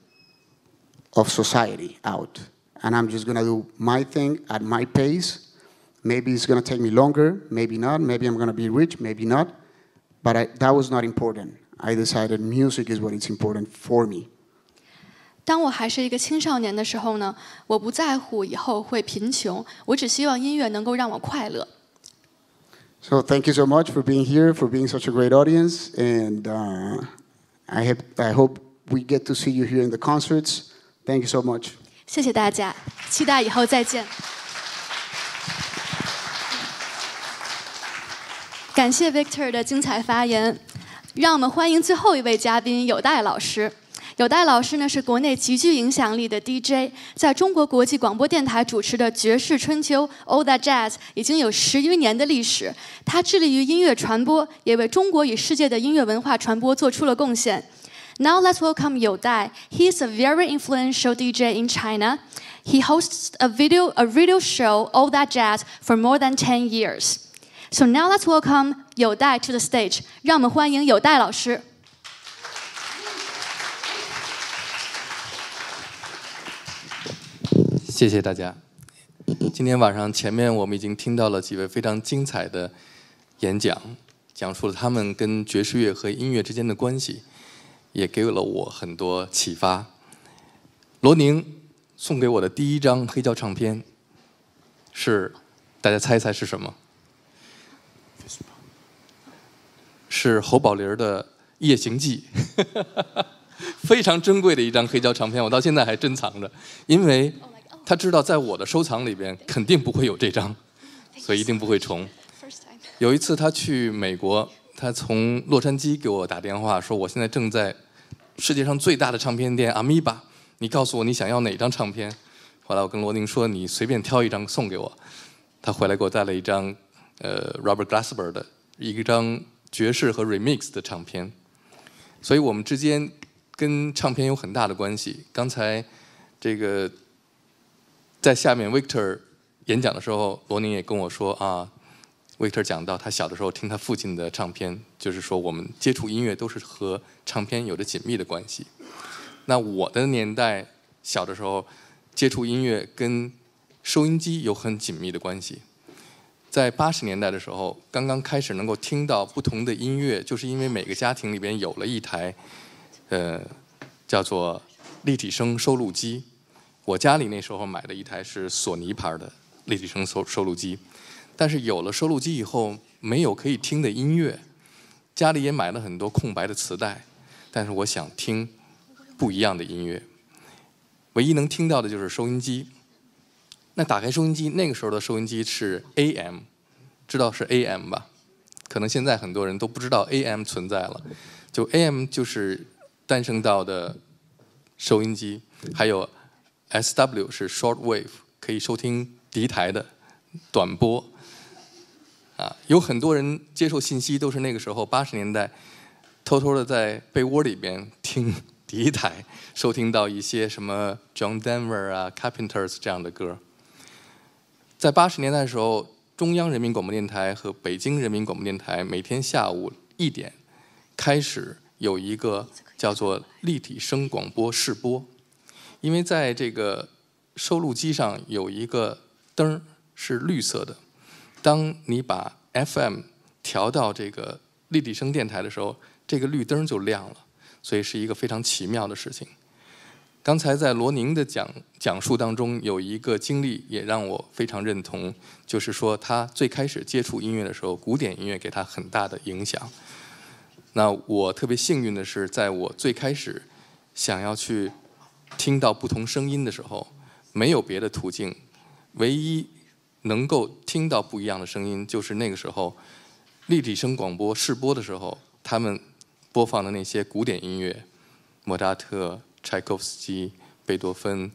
of society out. And I'm just gonna do my thing at my pace. Maybe it's gonna take me longer, maybe not. Maybe I'm gonna be rich, maybe not. But I, that was not important. I decided music is what is important for me. 当我还是一个青少年的时候呢，我不在乎以后会贫穷，我只希望音乐能够让我快乐。 So thank you so much for being here, for being such a great audience, and uh, I, hope, I hope we get to see you here in the concerts. Thank you so much. 谢谢大家，期待以后再见。感谢 Victor 的精彩发言，让我们欢迎最后一位嘉宾有代老师。有代老师呢是国内极具影响力的 DJ，在中国国际广播电台主持的《爵士春秋》All That Jazz 已经有十余年的历史。他致力于音乐传播，也为中国与世界的音乐文化传播做出了贡献。Now let's welcome You Dai. He is a very influential DJ in China. He hosts a video a radio show All That Jazz for more than 10 years. So now let's welcome 有代 to the stage. 让我们欢迎有代老师。谢谢大家。今天晚上前面我们已经听到了几位非常精彩的演讲，讲述了他们跟爵士乐和音乐之间的关系， 也给了我很多启发。罗宁送给我的第一张黑胶唱片是，大家猜一猜是什么？是侯宝林的《夜行记》，[laughs] 非常珍贵的一张黑胶唱片，我到现在还珍藏着，因为他知道在我的收藏里边肯定不会有这张，所以一定不会重。有一次他去美国，他从洛杉矶给我打电话说，我现在正在世界上最大的唱片店阿米巴，你告诉我你想要哪张唱片？后来我跟罗宁说，你随便挑一张送给我。他回来给我带了一张呃 Robert Glasper 的一张爵士和 Remix 的唱片，所以我们之间跟唱片有很大的关系。刚才这个在下面 Victor 演讲的时候，罗宁也跟我说啊维特讲到他小的时候听他父亲的唱片，就是说我们接触音乐都是和唱片有着紧密的关系。那我的年代小的时候接触音乐跟收音机有很紧密的关系。在八十年代的时候，刚刚开始能够听到不同的音乐，就是因为每个家庭里边有了一台，呃，叫做立体声收录机。我家里那时候买的一台是索尼牌的立体声收收录机，但是有了收录机以后，没有可以听的音乐，家里也买了很多空白的磁带，但是我想听不一样的音乐，唯一能听到的就是收音机。那打开收音机，那个时候的收音机是 AM，知道是 AM 吧？可能现在很多人都不知道 AM 存在了，就 AM 就是单声道的收音机，还有。S.W 是 short wave，可以收听敌台的短波。啊，有很多人接受信息都是那个时候八十年代，偷偷的在被窝里边听 [laughs] 敌台，收听到一些什么 John Denver 啊、Carpenters 这样的歌。在八十年代的时候，中央人民广播电台和北京人民广播电台每天下午一点开始有一个叫做立体声广播试播。因为在这个收录机上有一个灯是绿色的，当你把 FM 调到这个立体声电台的时候，这个绿灯就亮了，所以是一个非常奇妙的事情。刚才在罗宁的讲讲述当中有一个经历也让我非常认同，就是说他最开始接触音乐的时候，古典音乐给他很大的影响。那我特别幸运的是，在我最开始想要去。听到不同声音的时候，没有别的途径，唯一能够听到不一样的声音，就是那个时候立体声广播试播的时候，他们播放的那些古典音乐，莫扎特、柴可夫斯基、贝多芬，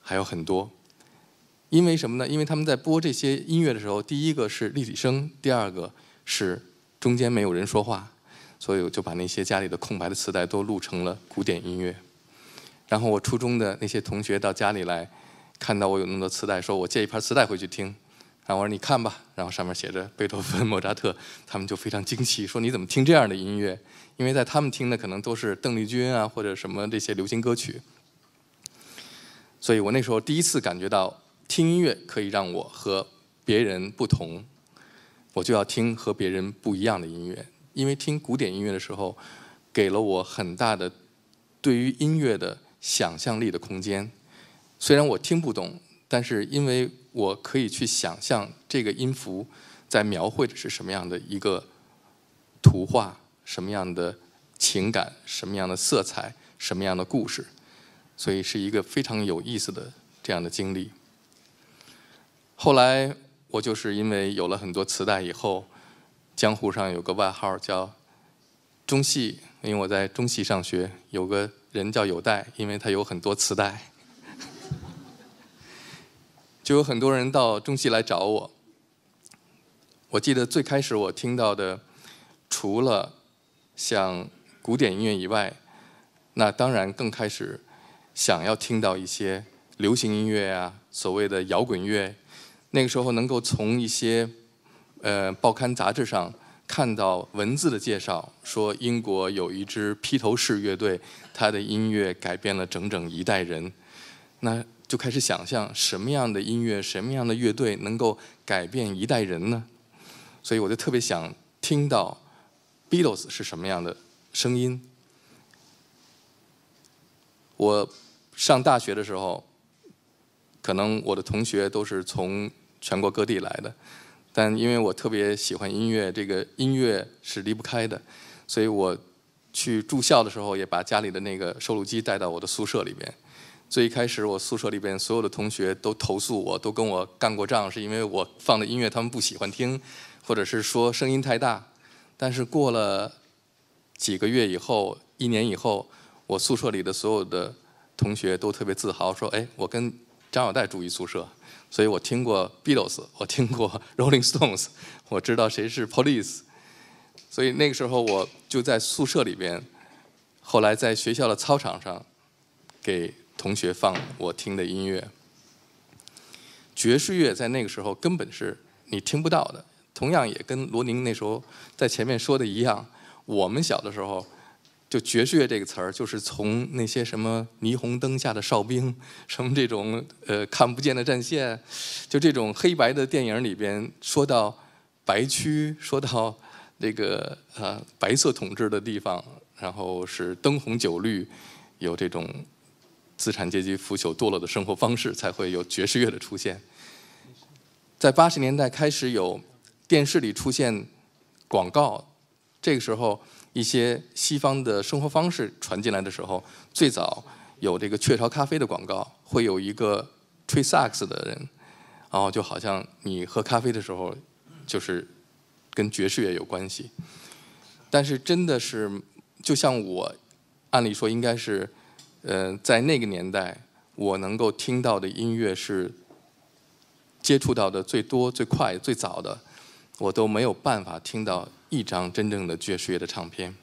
还有很多。因为什么呢？因为他们在播这些音乐的时候，第一个是立体声，第二个是中间没有人说话，所以我就把那些家里的空白的磁带都录成了古典音乐。然后我初中的那些同学到家里来，看到我有那么多磁带，说我借一盘磁带回去听。然后我说你看吧，然后上面写着贝多芬、莫扎特，他们就非常惊奇，说你怎么听这样的音乐？因为在他们听的可能都是邓丽君啊或者什么这些流行歌曲。所以我那时候第一次感觉到听音乐可以让我和别人不同，我就要听和别人不一样的音乐。因为听古典音乐的时候，给了我很大的对于音乐的。想象力的空间，虽然我听不懂，但是因为我可以去想象这个音符在描绘的是什么样的一个图画，什么样的情感，什么样的色彩，什么样的故事，所以是一个非常有意思的这样的经历。后来我就是因为有了很多磁带以后，江湖上有个外号叫“中戏”，因为我在中戏上学，有个。人叫有带，因为他有很多磁带，就有很多人到中戏来找我。我记得最开始我听到的，除了像古典音乐以外，那当然更开始想要听到一些流行音乐啊，所谓的摇滚乐。那个时候能够从一些呃报刊杂志上。看到文字的介绍，说英国有一支披头士乐队，他的音乐改变了整整一代人，那就开始想象什么样的音乐、什么样的乐队能够改变一代人呢？所以我就特别想听到 Beatles 是什么样的声音。我上大学的时候，可能我的同学都是从全国各地来的。但因为我特别喜欢音乐，这个音乐是离不开的，所以我去住校的时候也把家里的那个收录机带到我的宿舍里边。最一开始，我宿舍里边所有的同学都投诉我，都跟我干过仗，是因为我放的音乐他们不喜欢听，或者是说声音太大。但是过了几个月以后，一年以后，我宿舍里的所有的同学都特别自豪，说：“哎，我跟张小戴住一宿舍。”所以我听过 Beatles，我听过 Rolling Stones，[laughs] 我知道谁是 Police。所以那个时候我就在宿舍里边，后来在学校的操场上给同学放我听的音乐。爵士乐在那个时候根本是你听不到的，同样也跟罗宁那时候在前面说的一样，我们小的时候。就爵士乐这个词儿，就是从那些什么霓虹灯下的哨兵，什么这种呃看不见的战线，就这种黑白的电影里边，说到白区，说到这个呃白色统治的地方，然后是灯红酒绿，有这种资产阶级腐朽堕落的生活方式，才会有爵士乐的出现。在八十年代开始有电视里出现广告，这个时候。一些西方的生活方式传进来的时候，最早有这个雀巢咖啡的广告，会有一个吹萨克斯的人，然后就好像你喝咖啡的时候，就是跟爵士乐有关系。但是真的是，就像我按理说应该是，呃，在那个年代，我能够听到的音乐是接触到的最多、最快、最早的，我都没有办法听到。一张真正的爵士乐的唱片。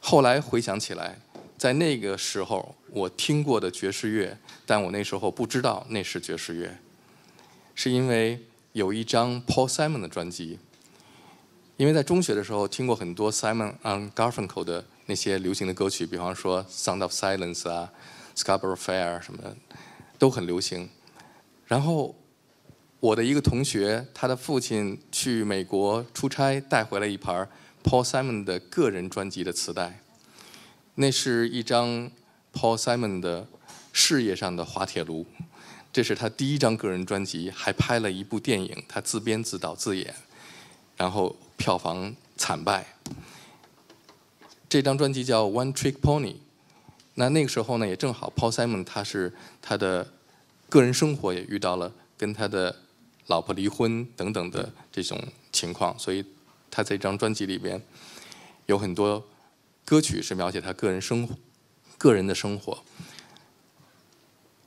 后来回想起来，在那个时候我听过的爵士乐，但我那时候不知道那是爵士乐，是因为有一张 Paul Simon 的专辑。因为在中学的时候听过很多 Simon and Garfunkel 的那些流行的歌曲，比方说《Sound of Silence》啊，《Scarborough Fair》什么的，都很流行。然后。我的一个同学，他的父亲去美国出差，带回了一盘 Paul Simon 的个人专辑的磁带。那是一张 Paul Simon 的事业上的滑铁卢，这是他第一张个人专辑，还拍了一部电影，他自编自导自演，然后票房惨败。这张专辑叫 One Trick Pony。那那个时候呢，也正好 Paul Simon 他是他的个人生活也遇到了跟他的。老婆离婚等等的这种情况，所以他这张专辑里边有很多歌曲是描写他个人生活、个人的生活。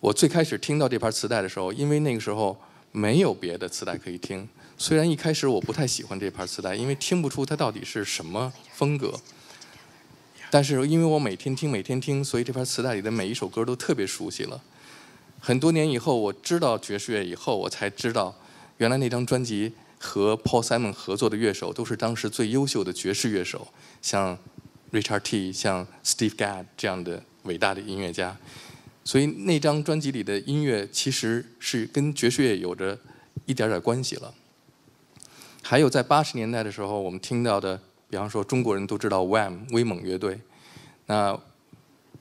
我最开始听到这盘磁带的时候，因为那个时候没有别的磁带可以听，虽然一开始我不太喜欢这盘磁带，因为听不出它到底是什么风格，但是因为我每天听、每天听，所以这盘磁带里的每一首歌都特别熟悉了。很多年以后，我知道爵士乐以后，我才知道。原来那张专辑和 Paul Simon 合作的乐手都是当时最优秀的爵士乐手，像 Richard T、像 Steve Gadd 这样的伟大的音乐家。所以那张专辑里的音乐其实是跟爵士乐有着一点点关系了。还有在八十年代的时候，我们听到的，比方说中国人都知道 Wham 威猛乐队，那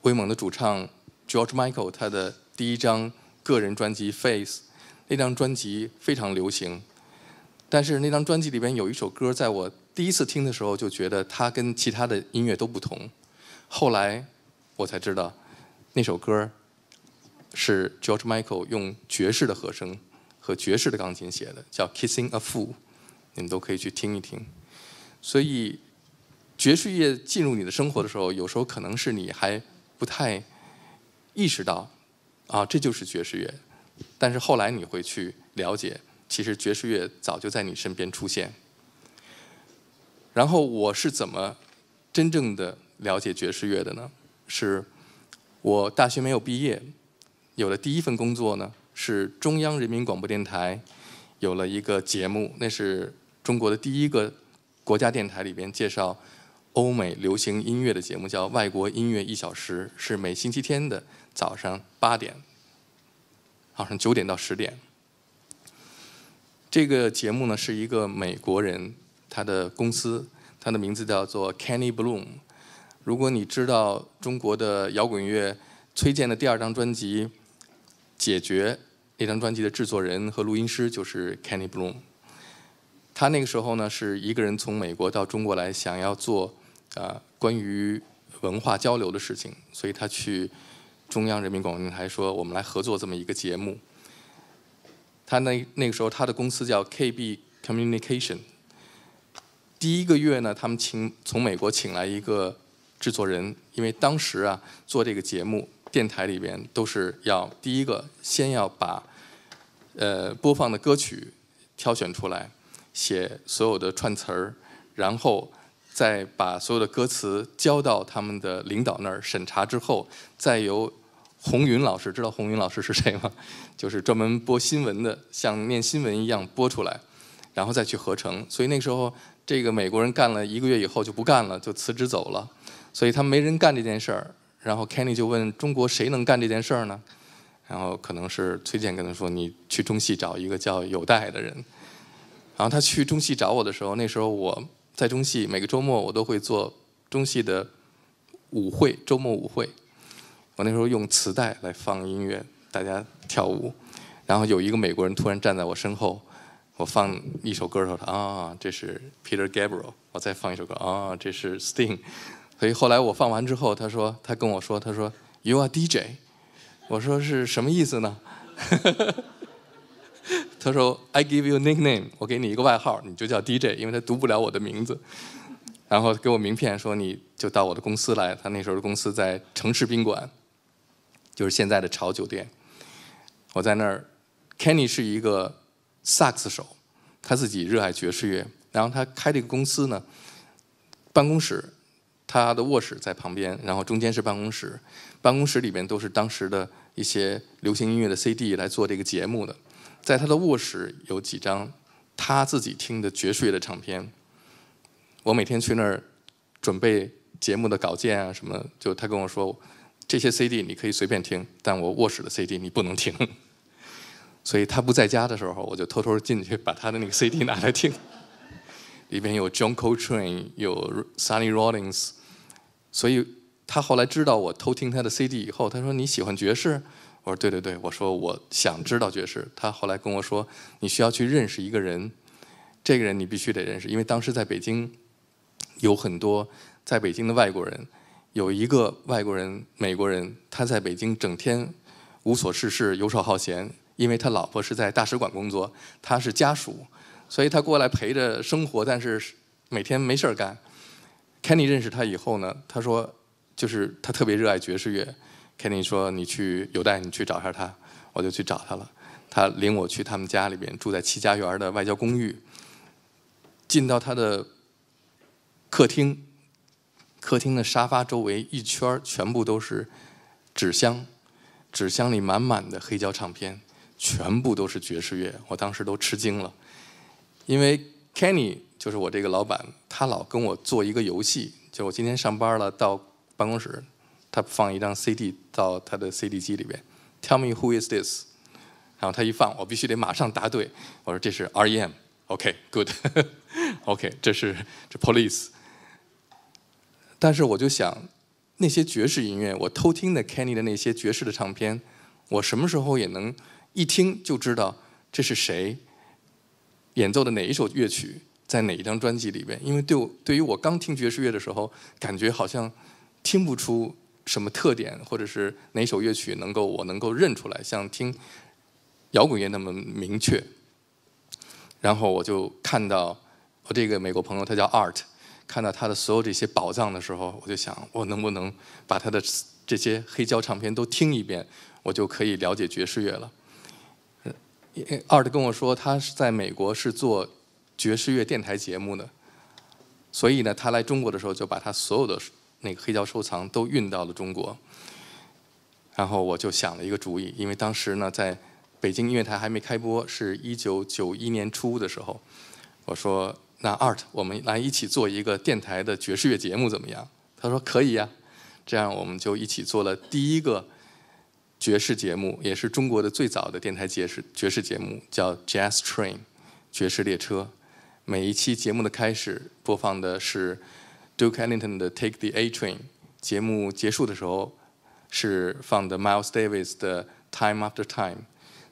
威猛的主唱 George Michael 他的第一张个人专辑 Face。那张专辑非常流行，但是那张专辑里边有一首歌，在我第一次听的时候就觉得它跟其他的音乐都不同。后来我才知道，那首歌是 George Michael 用爵士的和声和爵士的钢琴写的，叫《Kissing a Fool》，你们都可以去听一听。所以爵士乐进入你的生活的时候，有时候可能是你还不太意识到，啊，这就是爵士乐。但是后来你会去了解，其实爵士乐早就在你身边出现。然后我是怎么真正的了解爵士乐的呢？是我大学没有毕业，有了第一份工作呢，是中央人民广播电台有了一个节目，那是中国的第一个国家电台里边介绍欧美流行音乐的节目，叫《外国音乐一小时》，是每星期天的早上八点。早上九点到十点，这个节目呢是一个美国人，他的公司，他的名字叫做 Kenny Bloom。如果你知道中国的摇滚乐崔健的第二张专辑《解决》，那张专辑的制作人和录音师就是 Kenny Bloom。他那个时候呢是一个人从美国到中国来，想要做啊关于文化交流的事情，所以他去。中央人民广播电台说：“我们来合作这么一个节目。”他那那个时候，他的公司叫 KB Communication。第一个月呢，他们请从美国请来一个制作人，因为当时啊，做这个节目，电台里边都是要第一个先要把呃播放的歌曲挑选出来，写所有的串词儿，然后再把所有的歌词交到他们的领导那儿审查之后，再由红云老师知道红云老师是谁吗？就是专门播新闻的，像念新闻一样播出来，然后再去合成。所以那时候，这个美国人干了一个月以后就不干了，就辞职走了。所以他没人干这件事儿。然后 Kenny 就问中国谁能干这件事儿呢？然后可能是崔健跟他说：“你去中戏找一个叫有代的人。”然后他去中戏找我的时候，那时候我在中戏，每个周末我都会做中戏的舞会，周末舞会。我那时候用磁带来放音乐，大家跳舞。然后有一个美国人突然站在我身后，我放一首歌的时候，啊，这是 Peter Gabriel。我再放一首歌，啊，这是 Sting。所以后来我放完之后，他说，他跟我说，他说，You are DJ。我说是什么意思呢？[laughs] [laughs] 他说，I give you a nickname，我给你一个外号，你就叫 DJ，因为他读不了我的名字。然后给我名片，说你就到我的公司来。他那时候的公司在城市宾馆，就是现在的潮酒店。我在那儿，Kenny 是一个萨克斯手，他自己热爱爵士乐。然后他开这个公司呢，办公室。他的卧室在旁边，然后中间是办公室，办公室里面都是当时的一些流行音乐的 CD 来做这个节目的。在他的卧室有几张他自己听的爵士乐的唱片。我每天去那儿准备节目的稿件啊什么，就他跟我说，这些 CD 你可以随便听，但我卧室的 CD 你不能听。[laughs] 所以他不在家的时候，我就偷偷进去把他的那个 CD 拿来听。[laughs] 里边有 John Coltrane，有 Sonny Rollins。所以他后来知道我偷听他的 CD 以后，他说你喜欢爵士？我说对对对，我说我想知道爵士。他后来跟我说，你需要去认识一个人，这个人你必须得认识，因为当时在北京有很多在北京的外国人，有一个外国人美国人，他在北京整天无所事事、游手好闲，因为他老婆是在大使馆工作，他是家属，所以他过来陪着生活，但是每天没事儿干。Kenny 认识他以后呢，他说，就是他特别热爱爵士乐。Kenny 说：“你去有带你去找一下他。”我就去找他了。他领我去他们家里边，住在齐家园的外交公寓。进到他的客厅，客厅的沙发周围一圈全部都是纸箱，纸箱里满满的黑胶唱片，全部都是爵士乐。我当时都吃惊了，因为 Kenny。就是我这个老板，他老跟我做一个游戏。就我今天上班了，到办公室，他放一张 CD 到他的 CD 机里边，Tell me who is this？然后他一放，我必须得马上答对。我说这是 REM。OK，good。[laughs] OK，这是这 Police。但是我就想，那些爵士音乐，我偷听的 Kenny 的那些爵士的唱片，我什么时候也能一听就知道这是谁演奏的哪一首乐曲？在哪一张专辑里边？因为对我对于我刚听爵士乐的时候，感觉好像听不出什么特点，或者是哪首乐曲能够我能够认出来，像听摇滚乐那么明确。然后我就看到我这个美国朋友，他叫 Art，看到他的所有这些宝藏的时候，我就想，我能不能把他的这些黑胶唱片都听一遍，我就可以了解爵士乐了。Art 跟我说，他是在美国是做。爵士乐电台节目的，所以呢，他来中国的时候就把他所有的那个黑胶收藏都运到了中国。然后我就想了一个主意，因为当时呢，在北京音乐台还没开播，是一九九一年初的时候，我说：“那 Art，我们来一起做一个电台的爵士乐节目怎么样？”他说：“可以呀。”这样我们就一起做了第一个爵士节目，也是中国的最早的电台爵士爵士节目，叫 Jazz Train，爵士列车。每一期节目的开始播放的是 Duke Ellington 的《Take the A Train》，节目结束的时候是放的 Miles Davis 的《Time After Time》。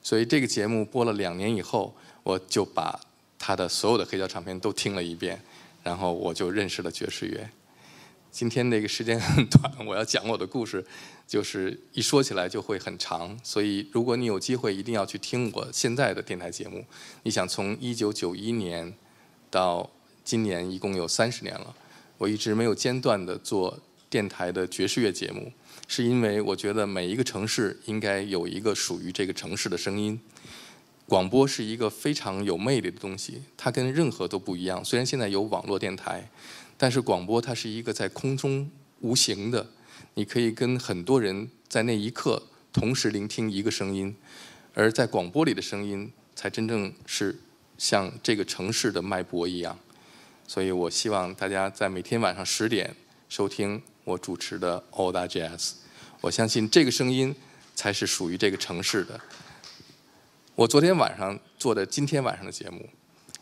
所以这个节目播了两年以后，我就把他的所有的黑胶唱片都听了一遍，然后我就认识了爵士乐。今天那个时间很短，我要讲我的故事，就是一说起来就会很长。所以如果你有机会，一定要去听我现在的电台节目。你想从一九九一年。到今年一共有三十年了，我一直没有间断的做电台的爵士乐节目，是因为我觉得每一个城市应该有一个属于这个城市的声音。广播是一个非常有魅力的东西，它跟任何都不一样。虽然现在有网络电台，但是广播它是一个在空中无形的，你可以跟很多人在那一刻同时聆听一个声音，而在广播里的声音才真正是像这个城市的脉搏一样。所以我希望大家在每天晚上十点收听我主持的 All That Jazz。我相信这个声音才是属于这个城市的。我昨天晚上做的今天晚上的节目，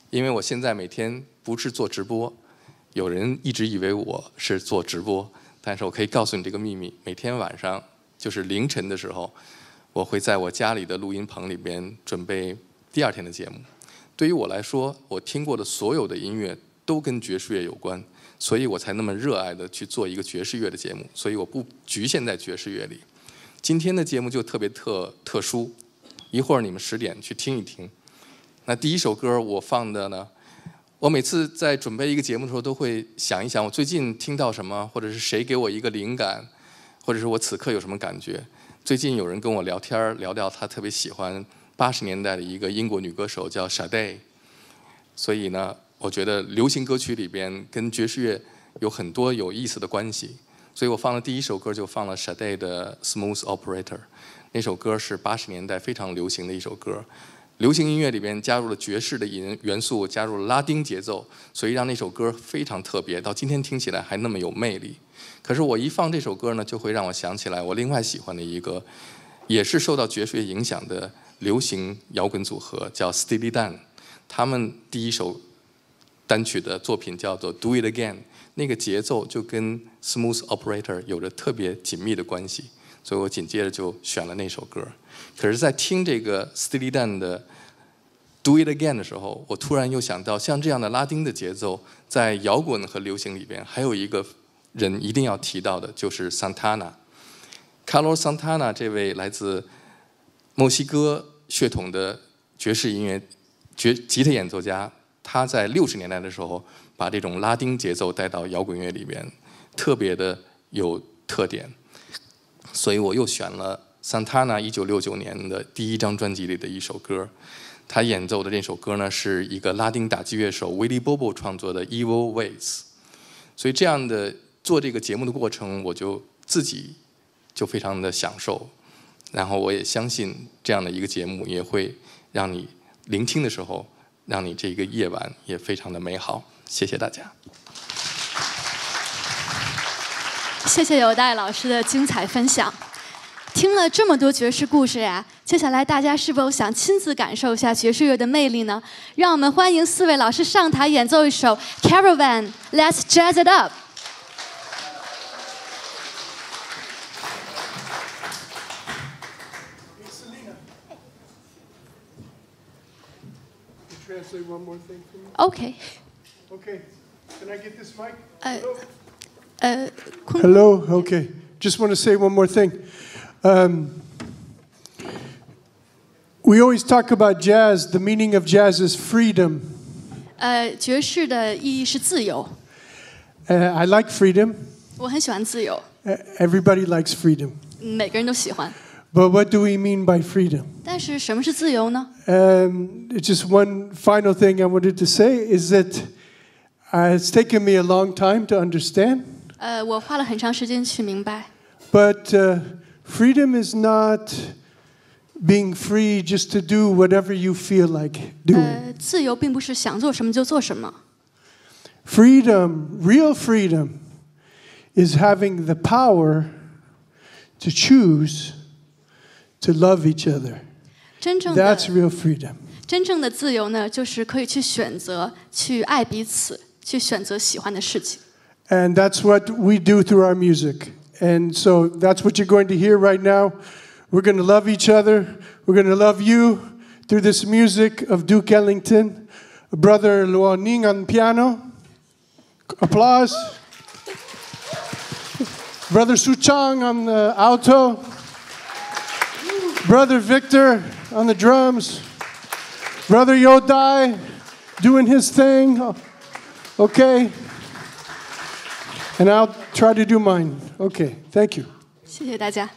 因为我现在每天不是做直播，有人一直以为我是做直播，但是我可以告诉你这个秘密：每天晚上就是凌晨的时候，我会在我家里的录音棚里边准备第二天的节目。对于我来说，我听过的所有的音乐都跟爵士乐有关，所以我才那么热爱的去做一个爵士乐的节目。所以我不局限在爵士乐里。今天的节目就特别特特殊。一会儿你们十点去听一听。那第一首歌我放的呢，我每次在准备一个节目的时候，都会想一想我最近听到什么，或者是谁给我一个灵感，或者是我此刻有什么感觉。最近有人跟我聊天聊聊他特别喜欢八十年代的一个英国女歌手叫 Sade，所以呢，我觉得流行歌曲里边跟爵士乐有很多有意思的关系，所以我放的第一首歌就放了 Shade 的 Smooth Operator。那首歌是八十年代非常流行的一首歌，流行音乐里边加入了爵士的元元素，加入了拉丁节奏，所以让那首歌非常特别，到今天听起来还那么有魅力。可是我一放这首歌呢，就会让我想起来我另外喜欢的一个，也是受到爵士乐影响的流行摇滚组合，叫 Steely Dan。他们第一首单曲的作品叫做《Do It Again》，那个节奏就跟 Smooth Operator 有着特别紧密的关系。所以我紧接着就选了那首歌。可是，在听这个 Steely Dan 的《Do It Again》的时候，我突然又想到，像这样的拉丁的节奏，在摇滚和流行里边，还有一个人一定要提到的，就是 Santana。Carlos Santana 这位来自墨西哥血统的爵士音乐爵吉他演奏家，他在六十年代的时候，把这种拉丁节奏带到摇滚乐里边，特别的有特点。所以我又选了 Santana 一九六九年的第一张专辑里的一首歌，他演奏的这首歌呢是一个拉丁打击乐手 Willie Bobo 创作的《Evil Ways》。所以这样的做这个节目的过程，我就自己就非常的享受，然后我也相信这样的一个节目也会让你聆听的时候，让你这个夜晚也非常的美好。谢谢大家。谢谢有代老师的精彩分享。听了这么多爵士故事呀，接下来大家是否想亲自感受一下爵士乐的魅力呢？让我们欢迎四位老师上台演奏一首《Caravan》，Let's Jazz It Up。Translate one more thing for me. OK， Okay. Can I get this mic? 呃呃，昆 Hello. Okay. Just want to say one more thing. Um, we always talk about jazz. The meaning of jazz is freedom. 呃，爵士的意义是自由， Uh, I like freedom. [laughs] 我很喜欢自由， Uh, everybody likes freedom. [laughs] 每个人都喜欢。 But what do we mean by freedom? 但是什么是自由呢？ Um, just one final thing I wanted to say is that uh, it's taken me a long time to understand. 呃，我花了很长时间去明白， But uh, freedom is not being free just to do whatever you feel like doing. 呃，自由并不是想做什么就做什么， Freedom, real freedom, is having the power to choose to love each other. 真正的 That's real freedom. 真正的自由呢，就是可以去选择，去爱彼此，去选择喜欢的事情。 And that's what we do through our music. And so that's what you're going to hear right now. We're going to love each other. We're going to love you through this music of Duke Ellington. Brother Luoning on piano. Applause. Brother Su Chang on the alto. Brother Victor on the drums. Brother Yodai doing his thing. Okay. And I'll try to do mine. Okay, thank you. 谢谢大家。 「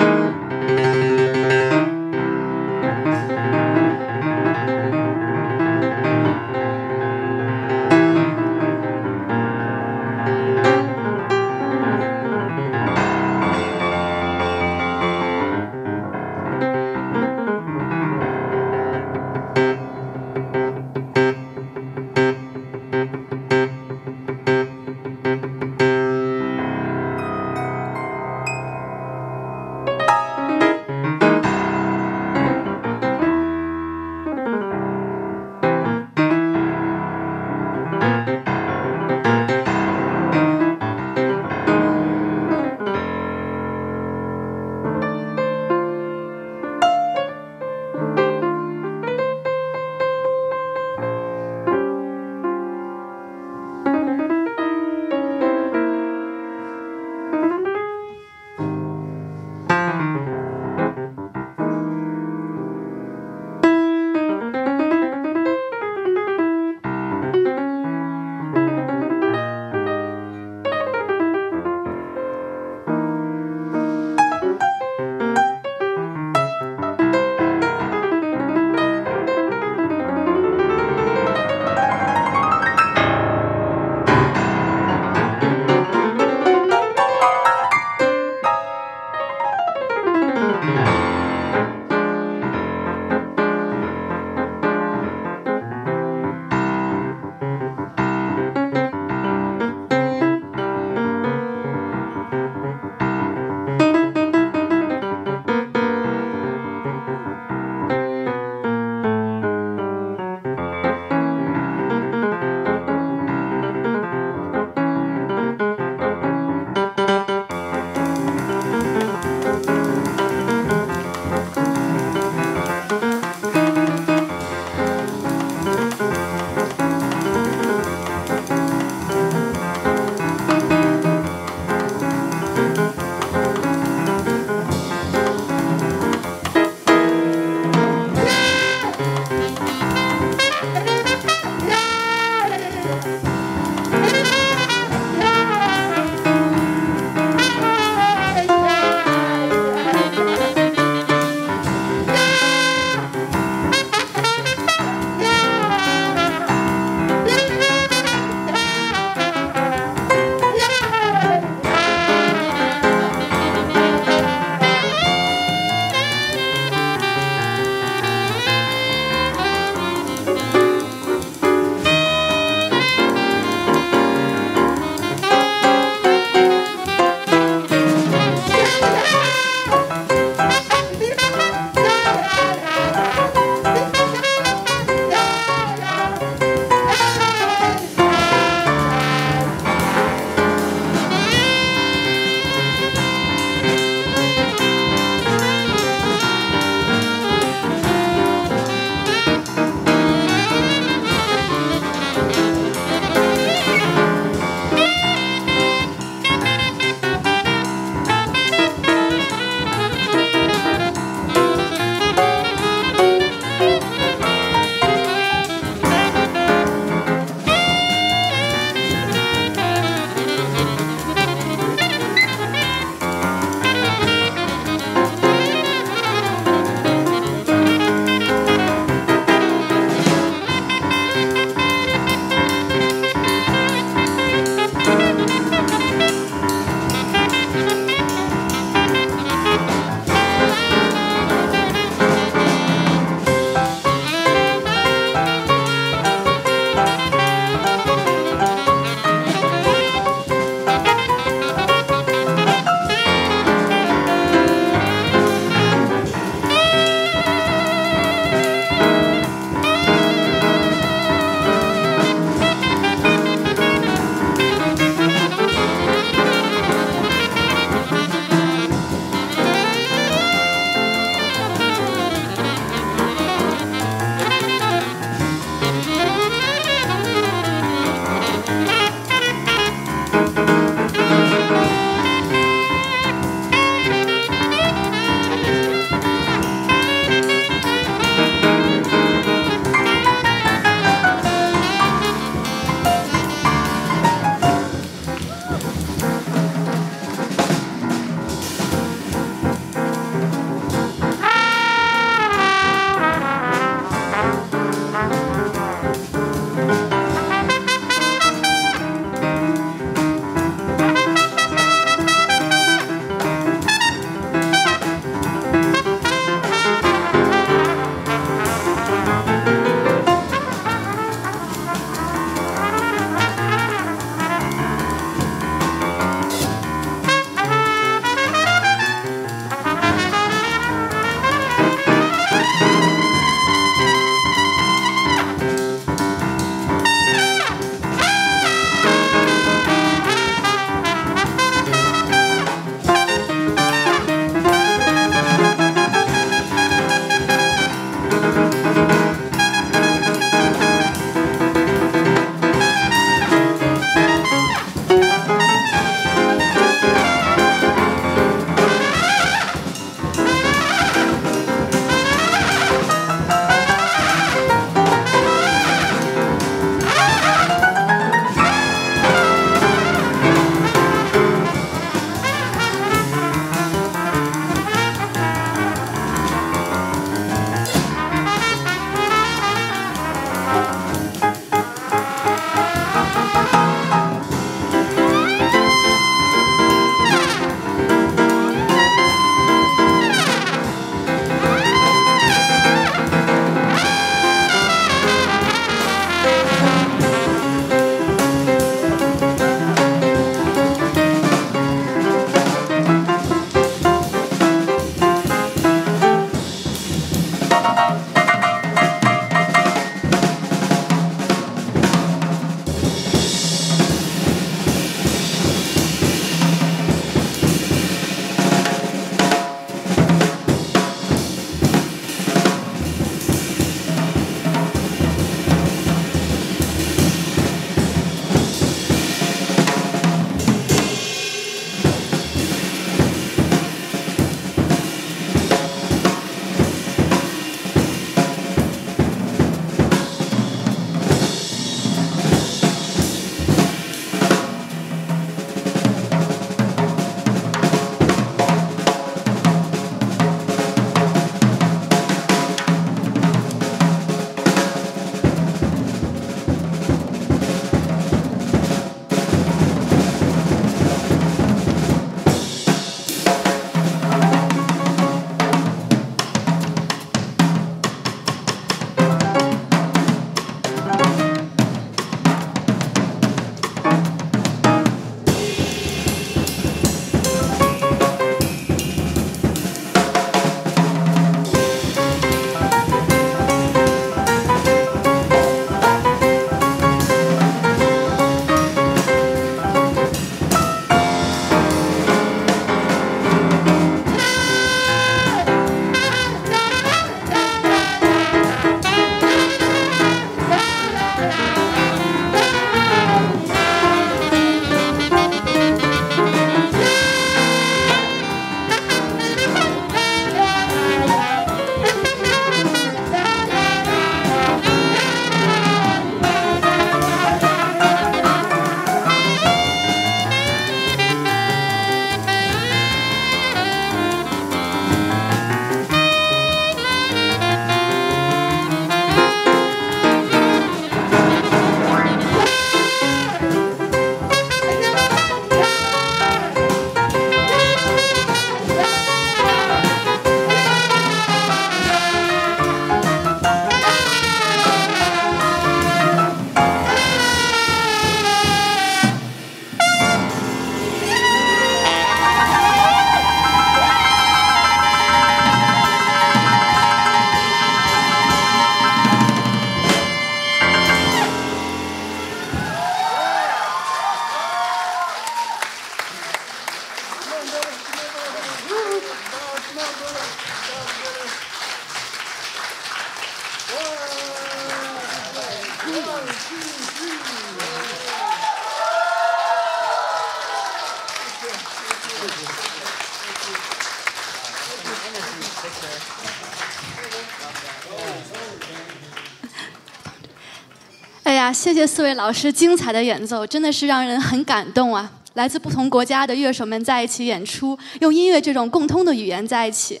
四位老师精彩的演奏，真的是让人很感动啊！来自不同国家的乐手们在一起演出，用音乐这种共通的语言在一起。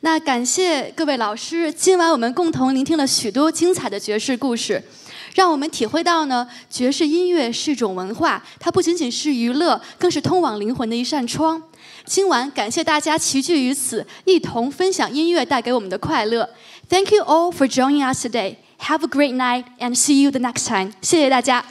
那感谢各位老师，今晚我们共同聆听了许多精彩的爵士故事，让我们体会到呢，爵士音乐是一种文化，它不仅仅是娱乐，更是通往灵魂的一扇窗。今晚感谢大家齐聚于此，一同分享音乐带给我们的快乐。Thank you all for joining us today. Have a great night and see you the next time. 谢谢大家。